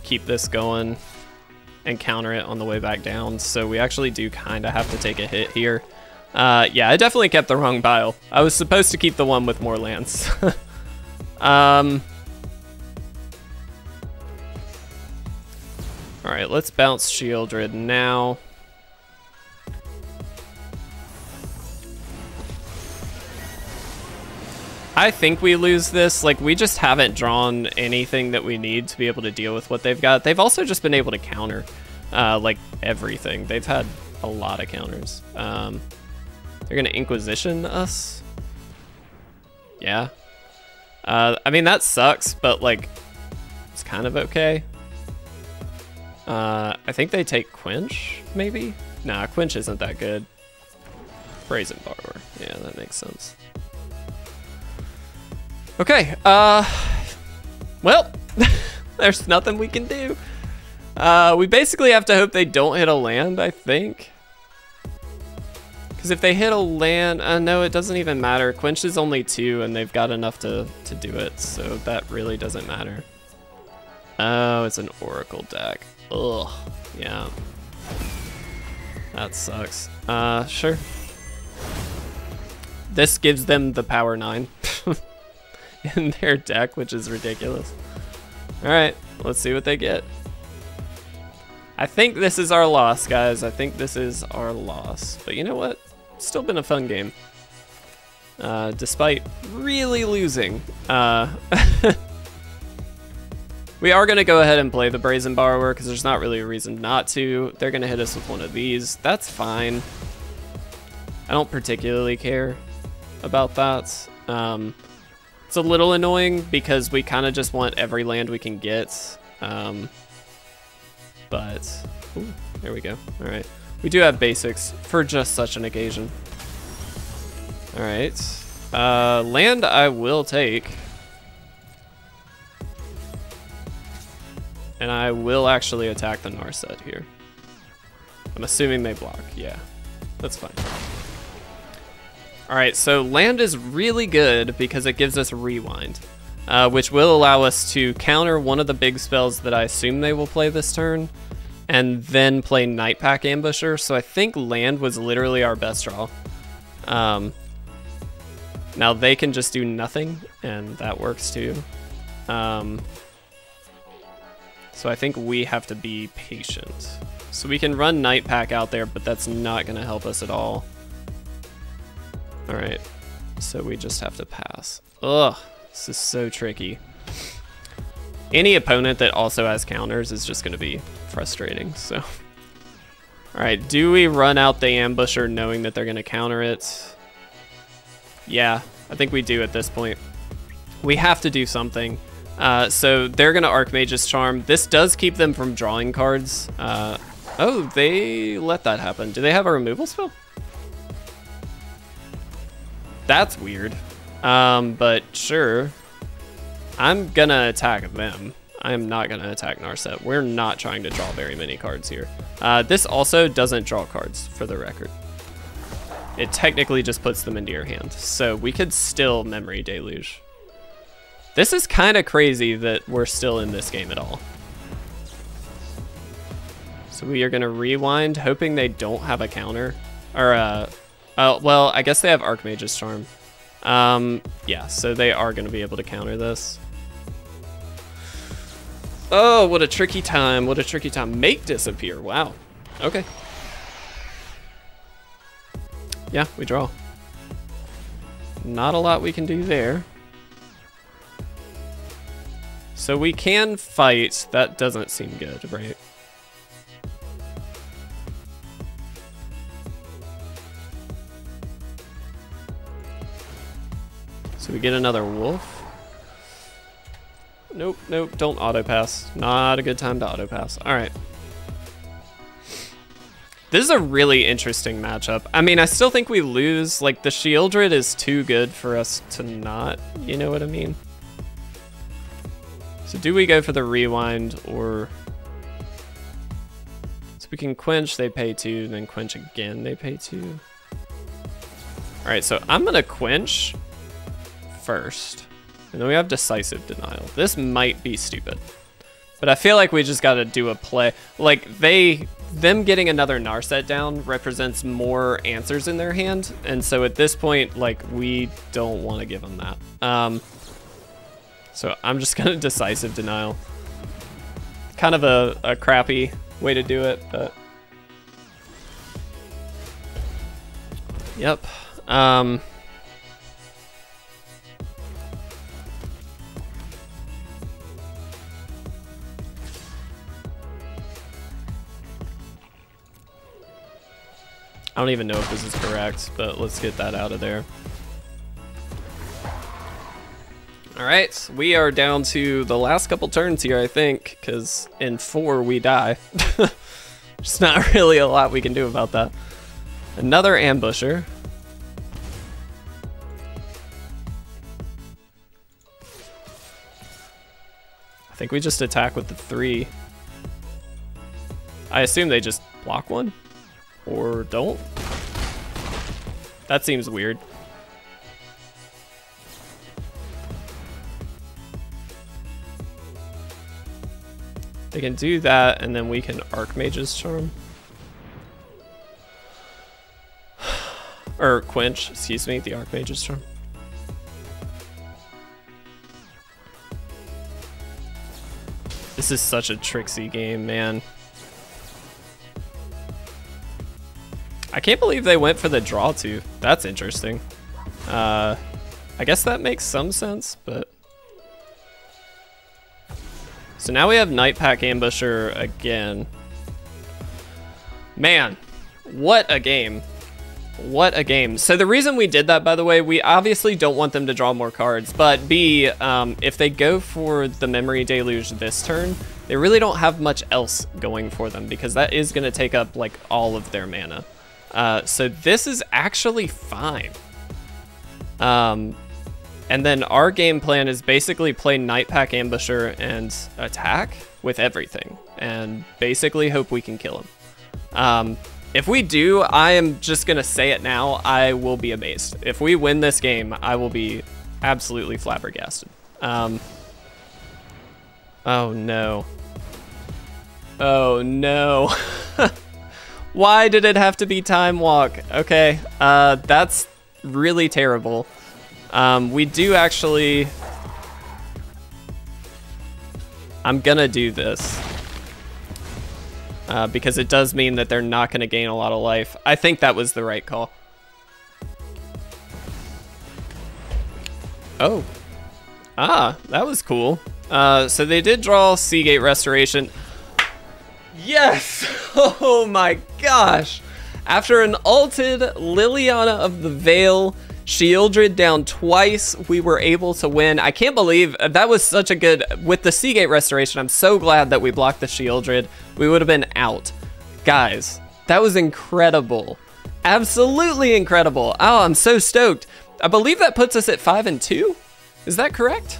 keep this going and counter it on the way back down. So we actually do kind of have to take a hit here. Uh, yeah, I definitely kept the wrong pile. I was supposed to keep the one with more lands. um, all right, let's bounce Sheoldred now. I think we lose this. Like, we just haven't drawn anything that we need to be able to deal with what they've got. They've also just been able to counter, uh, like, everything. They've had a lot of counters. Um, they're going to Inquisition us? Yeah. Uh, I mean, that sucks, but, like, it's kind of okay. Uh, I think they take Quench, maybe? Nah, Quench isn't that good. Brazen Borrower. Yeah, that makes sense. Okay, uh, well, there's nothing we can do. Uh, we basically have to hope they don't hit a land, I think. Because if they hit a land, uh, no, it doesn't even matter. Quench is only two, and they've got enough to, to do it, so that really doesn't matter. Oh, it's an Oracle deck. Ugh, yeah. That sucks. Uh, sure. This gives them the power nine. in their deck, which is ridiculous. All right, let's see what they get. I think this is our loss, guys. I think this is our loss. But you know what? Still been a fun game. Uh, despite really losing. Uh, we are going to go ahead and play the Brazen Borrower because there's not really a reason not to. They're going to hit us with one of these. That's fine. I don't particularly care about that. Um, it's a little annoying because we kind of just want every land we can get. Um, but, ooh, there we go. All right. We do have basics for just such an occasion. All right. Uh, land I will take. And I will actually attack the Narset here. I'm assuming they block. Yeah, that's fine. All right, so land is really good because it gives us rewind, uh, which will allow us to counter one of the big spells that I assume they will play this turn, and then play Nightpack Ambusher. So I think land was literally our best draw. Um, now they can just do nothing, and that works too. Um, so I think we have to be patient. So we can run Nightpack out there, but that's not going to help us at all. Alright, so we just have to pass. Ugh, this is so tricky. Any opponent that also has counters is just going to be frustrating, so... Alright, do we run out the ambusher knowing that they're going to counter it? Yeah, I think we do at this point. We have to do something. Uh, so they're going to Archmage's Charm. This does keep them from drawing cards. Uh, oh, they let that happen. Do they have a removal spell? That's weird. Um, but sure. I'm gonna attack them. I am not gonna attack Narset. We're not trying to draw very many cards here. Uh, this also doesn't draw cards, for the record. It technically just puts them into your hand. So we could still Memory Deluge. This is kind of crazy that we're still in this game at all. So we are gonna rewind, hoping they don't have a counter. Or, uh, uh, well, I guess they have Archmage's Charm. Um, yeah, so they are to be able to counter this. Oh, what a tricky time. What a tricky time. Make disappear. Wow. Okay. Yeah, we draw. Not a lot we can do there. So we can fight. That doesn't seem good, right? So we get another wolf. Nope, nope, don't auto pass. Not a good time to auto pass. All right. This is a really interesting matchup. I mean, I still think we lose. Like, the Sheoldred is too good for us to not, you know what I mean? So do we go for the rewind or... So we can quench, they pay two, then quench again, they pay two. All right, so I'm gonna quench first. And then we have decisive denial. This might be stupid. But I feel like we just gotta do a play. Like they, them getting another Narset down represents more answers in their hand. And so at this point, like we don't wanna give them that. Um, so I'm just gonna decisive denial. Kind of a, a crappy way to do it, but. Yep. Um, I don't even know if this is correct, but let's get that out of there. All right, we are down to the last couple turns here, I think, because in four we die. There's not really a lot we can do about that. Another ambusher. I think we just attack with the three. I assume they just block one? Or don't? That seems weird. They can do that, and then we can Archmage's Charm. or Quench, excuse me, the Archmage's Charm. This is such a tricksy game, man. I can't believe they went for the draw too. That's interesting. Uh, I guess that makes some sense, but... So now we have Night Pack Ambusher again. Man, what a game. What a game. So the reason we did that, by the way, we obviously don't want them to draw more cards, but B, um, if they go for the Memory Deluge this turn, they really don't have much else going for them because that is going to take up like all of their mana. Uh, so this is actually fine. Um, and then our game plan is basically play Night Pack Ambusher and attack with everything. And basically hope we can kill him. Um, if we do, I am just going to say it now, I will be amazed. If we win this game, I will be absolutely flabbergasted. Um, oh no. Oh no. Why did it have to be Time Walk? Okay, uh, that's really terrible. Um, we do actually... I'm gonna do this. Uh, because it does mean that they're not gonna gain a lot of life. I think that was the right call. Oh. Ah, that was cool. Uh, so they did draw Seagate Restoration. Yes! Oh my gosh! After an ulted Liliana of the Veil, Sheoldred down twice, we were able to win. I can't believe uh, that was such a good, with the Seagate Restoration, I'm so glad that we blocked the Sheoldred. We would have been out. Guys, that was incredible. Absolutely incredible. Oh, I'm so stoked. I believe that puts us at 5 and 2. Is that correct?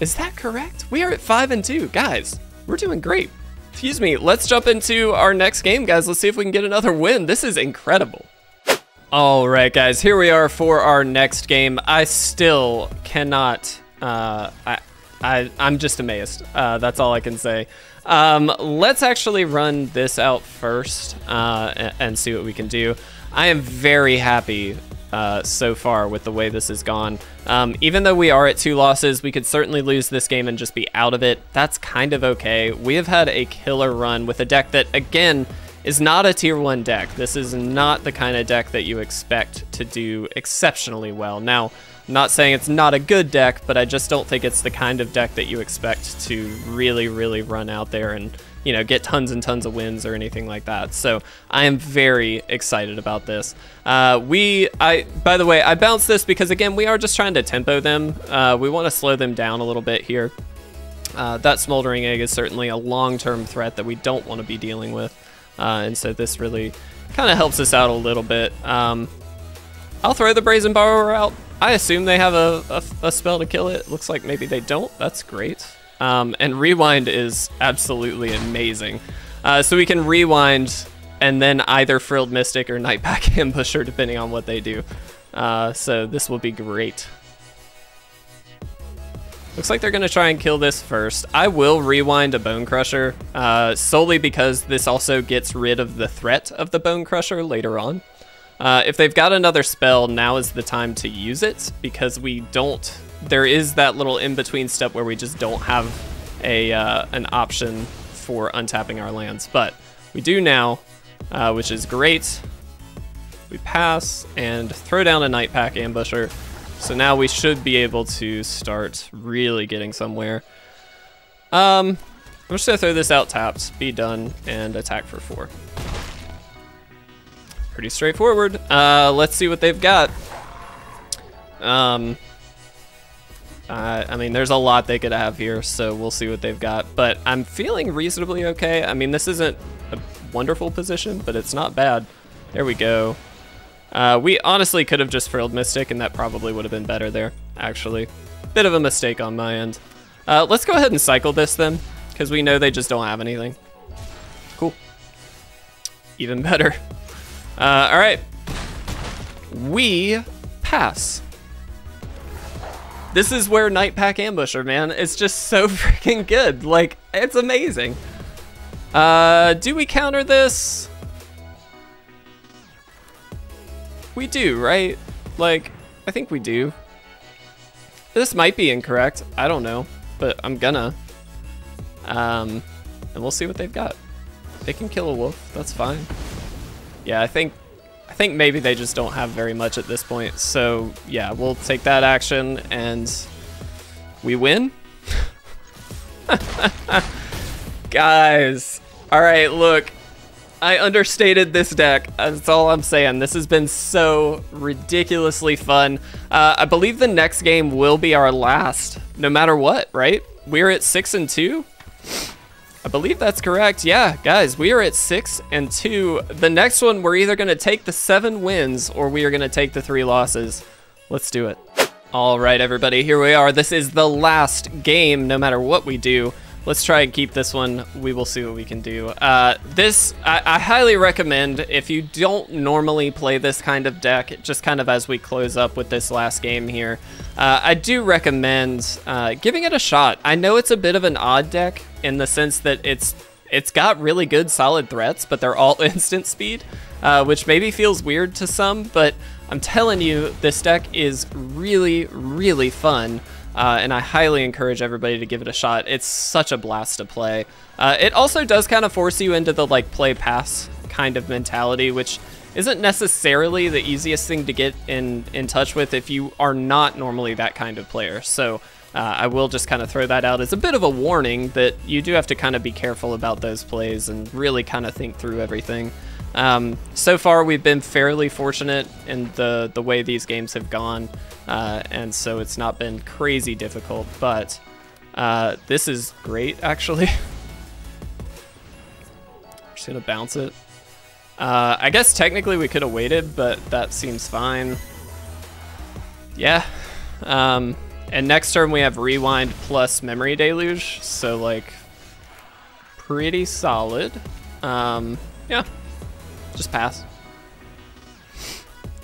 Is that correct? We are at 5 and 2. Guys, we're doing great. Excuse me, let's jump into our next game, guys. Let's see if we can get another win. This is incredible. All right, guys, here we are for our next game. I still cannot, uh, I, I, I'm just amazed. Uh, that's all I can say. Um, let's actually run this out first uh, and, and see what we can do. I am very happy uh, so far with the way this has gone. Um, even though we are at two losses, we could certainly lose this game and just be out of it. That's kind of okay. We have had a killer run with a deck that, again, is not a tier one deck. This is not the kind of deck that you expect to do exceptionally well. Now, I'm not saying it's not a good deck, but I just don't think it's the kind of deck that you expect to really, really run out there and you know, get tons and tons of wins or anything like that. So I am very excited about this. Uh, we, I, by the way, I bounced this because again, we are just trying to tempo them. Uh, we want to slow them down a little bit here. Uh, that smoldering egg is certainly a long-term threat that we don't want to be dealing with. Uh, and so this really kind of helps us out a little bit. Um, I'll throw the Brazen Borrower out. I assume they have a, a, a spell to kill it. Looks like maybe they don't. That's great. Um, and rewind is absolutely amazing. Uh, so we can rewind and then either Frilled Mystic or Nightpack Ambusher, depending on what they do. Uh, so this will be great. Looks like they're going to try and kill this first. I will rewind a Bone Crusher, uh, solely because this also gets rid of the threat of the Bone Crusher later on. Uh, if they've got another spell, now is the time to use it, because we don't... There is that little in-between step where we just don't have a uh, an option for untapping our lands. But we do now, uh, which is great. We pass and throw down a Night Pack Ambusher. So now we should be able to start really getting somewhere. Um, I'm just gonna throw this out tapped, be done, and attack for four. Pretty straightforward. Uh, let's see what they've got. Um, uh, I mean, there's a lot they could have here, so we'll see what they've got. But I'm feeling reasonably okay. I mean, this isn't a wonderful position, but it's not bad. There we go. Uh, we honestly could have just frilled Mystic, and that probably would have been better there, actually. Bit of a mistake on my end. Uh, let's go ahead and cycle this then, because we know they just don't have anything. Cool. Even better. Uh, all right. We pass. This is where Nightpack Ambusher, man. It's just so freaking good. Like, it's amazing. Uh, do we counter this? We do, right? Like, I think we do. This might be incorrect. I don't know, but I'm gonna. Um, and we'll see what they've got. They can kill a wolf. That's fine. Yeah, I think think maybe they just don't have very much at this point. So yeah, we'll take that action and we win. Guys, all right, look, I understated this deck. That's all I'm saying. This has been so ridiculously fun. Uh, I believe the next game will be our last, no matter what, right? We're at six and two. I believe that's correct. Yeah, guys, we are at six and two. The next one, we're either going to take the seven wins or we are going to take the three losses. Let's do it. All right, everybody, here we are. This is the last game, no matter what we do. Let's try and keep this one. We will see what we can do. Uh, this, I, I, highly recommend if you don't normally play this kind of deck, just kind of as we close up with this last game here, uh, I do recommend uh, giving it a shot. I know it's a bit of an odd deck in the sense that it's it's got really good solid threats, but they're all instant speed, uh, which maybe feels weird to some, but I'm telling you, this deck is really, really fun. Uh, and I highly encourage everybody to give it a shot. It's such a blast to play. Uh, it also does kind of force you into the like play pass kind of mentality, which isn't necessarily the easiest thing to get in in touch with if you are not normally that kind of player. So uh, I will just kind of throw that out as a bit of a warning that you do have to kind of be careful about those plays and really kind of think through everything. Um, so far, we've been fairly fortunate in the, the way these games have gone, uh, and so it's not been crazy difficult, but uh, this is great, actually. Just gonna bounce it. Uh, I guess technically we could have waited, but that seems fine. Yeah. Um, and next turn we have Rewind plus Memory Deluge, so like pretty solid. Um, yeah. Just pass.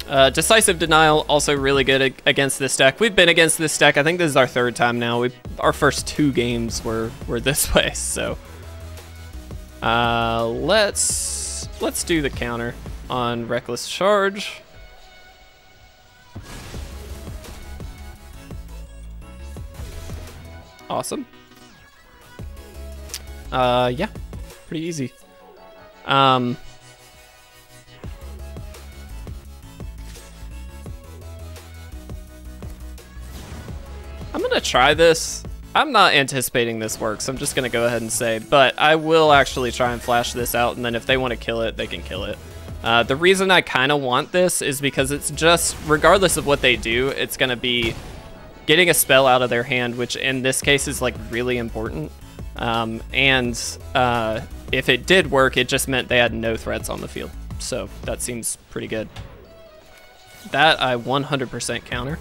Uh, Decisive Denial, also really good against this deck. We've been against this deck. I think this is our third time now. We Our first two games were, were this way, so... Uh, let's, let's do the counter on Reckless Charge. Awesome. Uh, yeah, pretty easy. Um, I'm gonna try this. I'm not anticipating this works. I'm just gonna go ahead and say, but I will actually try and flash this out, and then if they want to kill it, they can kill it. Uh, the reason I kind of want this is because it's just, regardless of what they do, it's gonna be getting a spell out of their hand, which in this case is like really important. Um, and uh, if it did work, it just meant they had no threats on the field. So that seems pretty good. That I 100% counter.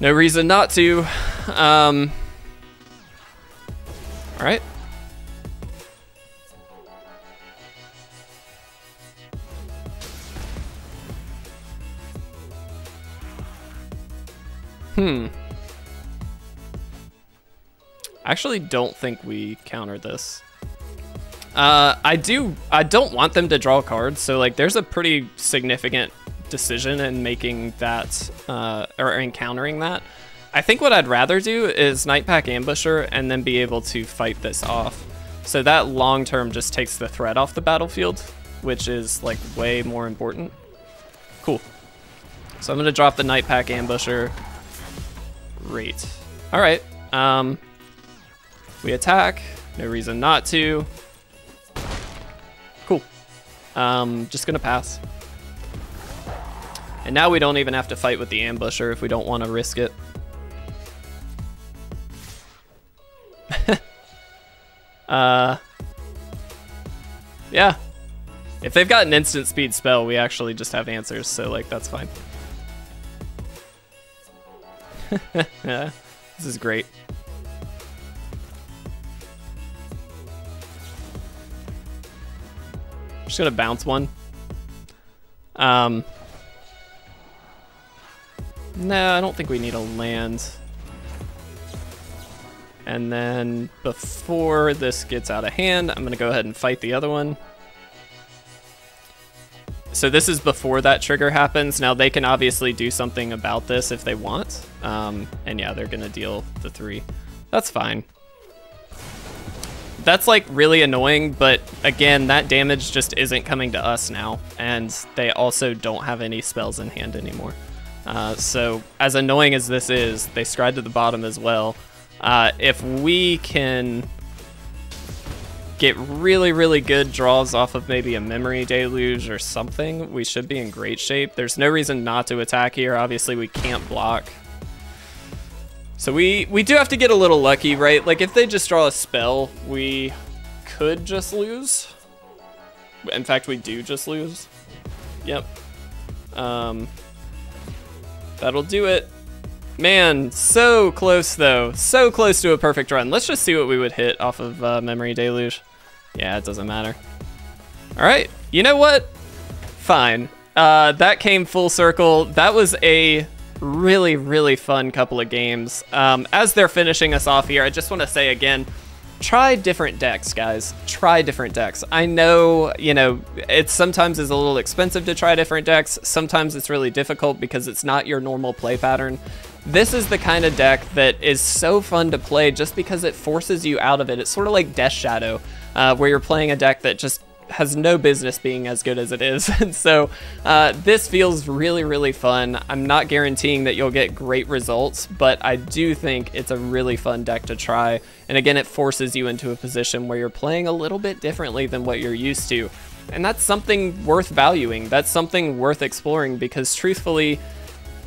No reason not to. Um, all right. Hmm. I actually don't think we counter this. Uh, I do. I don't want them to draw cards, so like, there's a pretty significant decision in making that uh, or encountering that. I think what I'd rather do is Nightpack Ambusher and then be able to fight this off. So that long term just takes the threat off the battlefield, which is like way more important. Cool. So I'm gonna drop the Nightpack Ambusher. Great. All right. Um, we attack. No reason not to. Cool. Um, just gonna pass. And now we don't even have to fight with the ambusher if we don't want to risk it. uh, yeah. If they've got an instant speed spell, we actually just have answers, so like that's fine. This is great. just gonna bounce one. Um, no, I don't think we need a land. And then before this gets out of hand, I'm gonna go ahead and fight the other one. So this is before that trigger happens. Now they can obviously do something about this if they want. Um, and yeah, they're gonna deal the three. That's fine. That's like really annoying, but again, that damage just isn't coming to us now. And they also don't have any spells in hand anymore. Uh, so as annoying as this is, they scry to the bottom as well. Uh, if we can get really, really good draws off of maybe a Memory Deluge or something, we should be in great shape. There's no reason not to attack here. Obviously, we can't block. So we, we do have to get a little lucky, right? Like, if they just draw a spell, we could just lose. In fact, we do just lose. Yep. Um, That'll do it. Man, so close though. So close to a perfect run. Let's just see what we would hit off of uh, Memory Deluge. Yeah, it doesn't matter. All right, you know what? Fine. Uh, that came full circle. That was a really, really fun couple of games. Um, as they're finishing us off here, I just want to say again, try different decks, guys. Try different decks. I know, you know, it sometimes is a little expensive to try different decks. Sometimes it's really difficult because it's not your normal play pattern. This is the kind of deck that is so fun to play just because it forces you out of it. It's sort of like Death Shadow, uh, where you're playing a deck that just has no business being as good as it is. and so uh, this feels really, really fun. I'm not guaranteeing that you'll get great results, but I do think it's a really fun deck to try. And again, it forces you into a position where you're playing a little bit differently than what you're used to. And that's something worth valuing. That's something worth exploring because truthfully,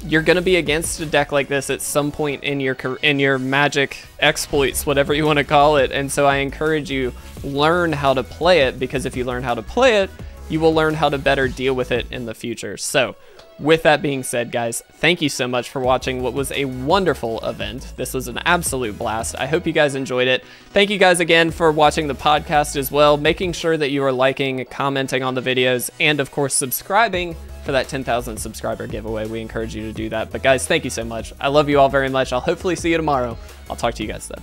you're going to be against a deck like this at some point in your in your magic exploits whatever you want to call it and so i encourage you learn how to play it because if you learn how to play it you will learn how to better deal with it in the future. So with that being said guys thank you so much for watching what was a wonderful event. This was an absolute blast. I hope you guys enjoyed it. Thank you guys again for watching the podcast as well making sure that you are liking commenting on the videos and of course subscribing for that 10,000 subscriber giveaway. We encourage you to do that. But guys, thank you so much. I love you all very much. I'll hopefully see you tomorrow. I'll talk to you guys then.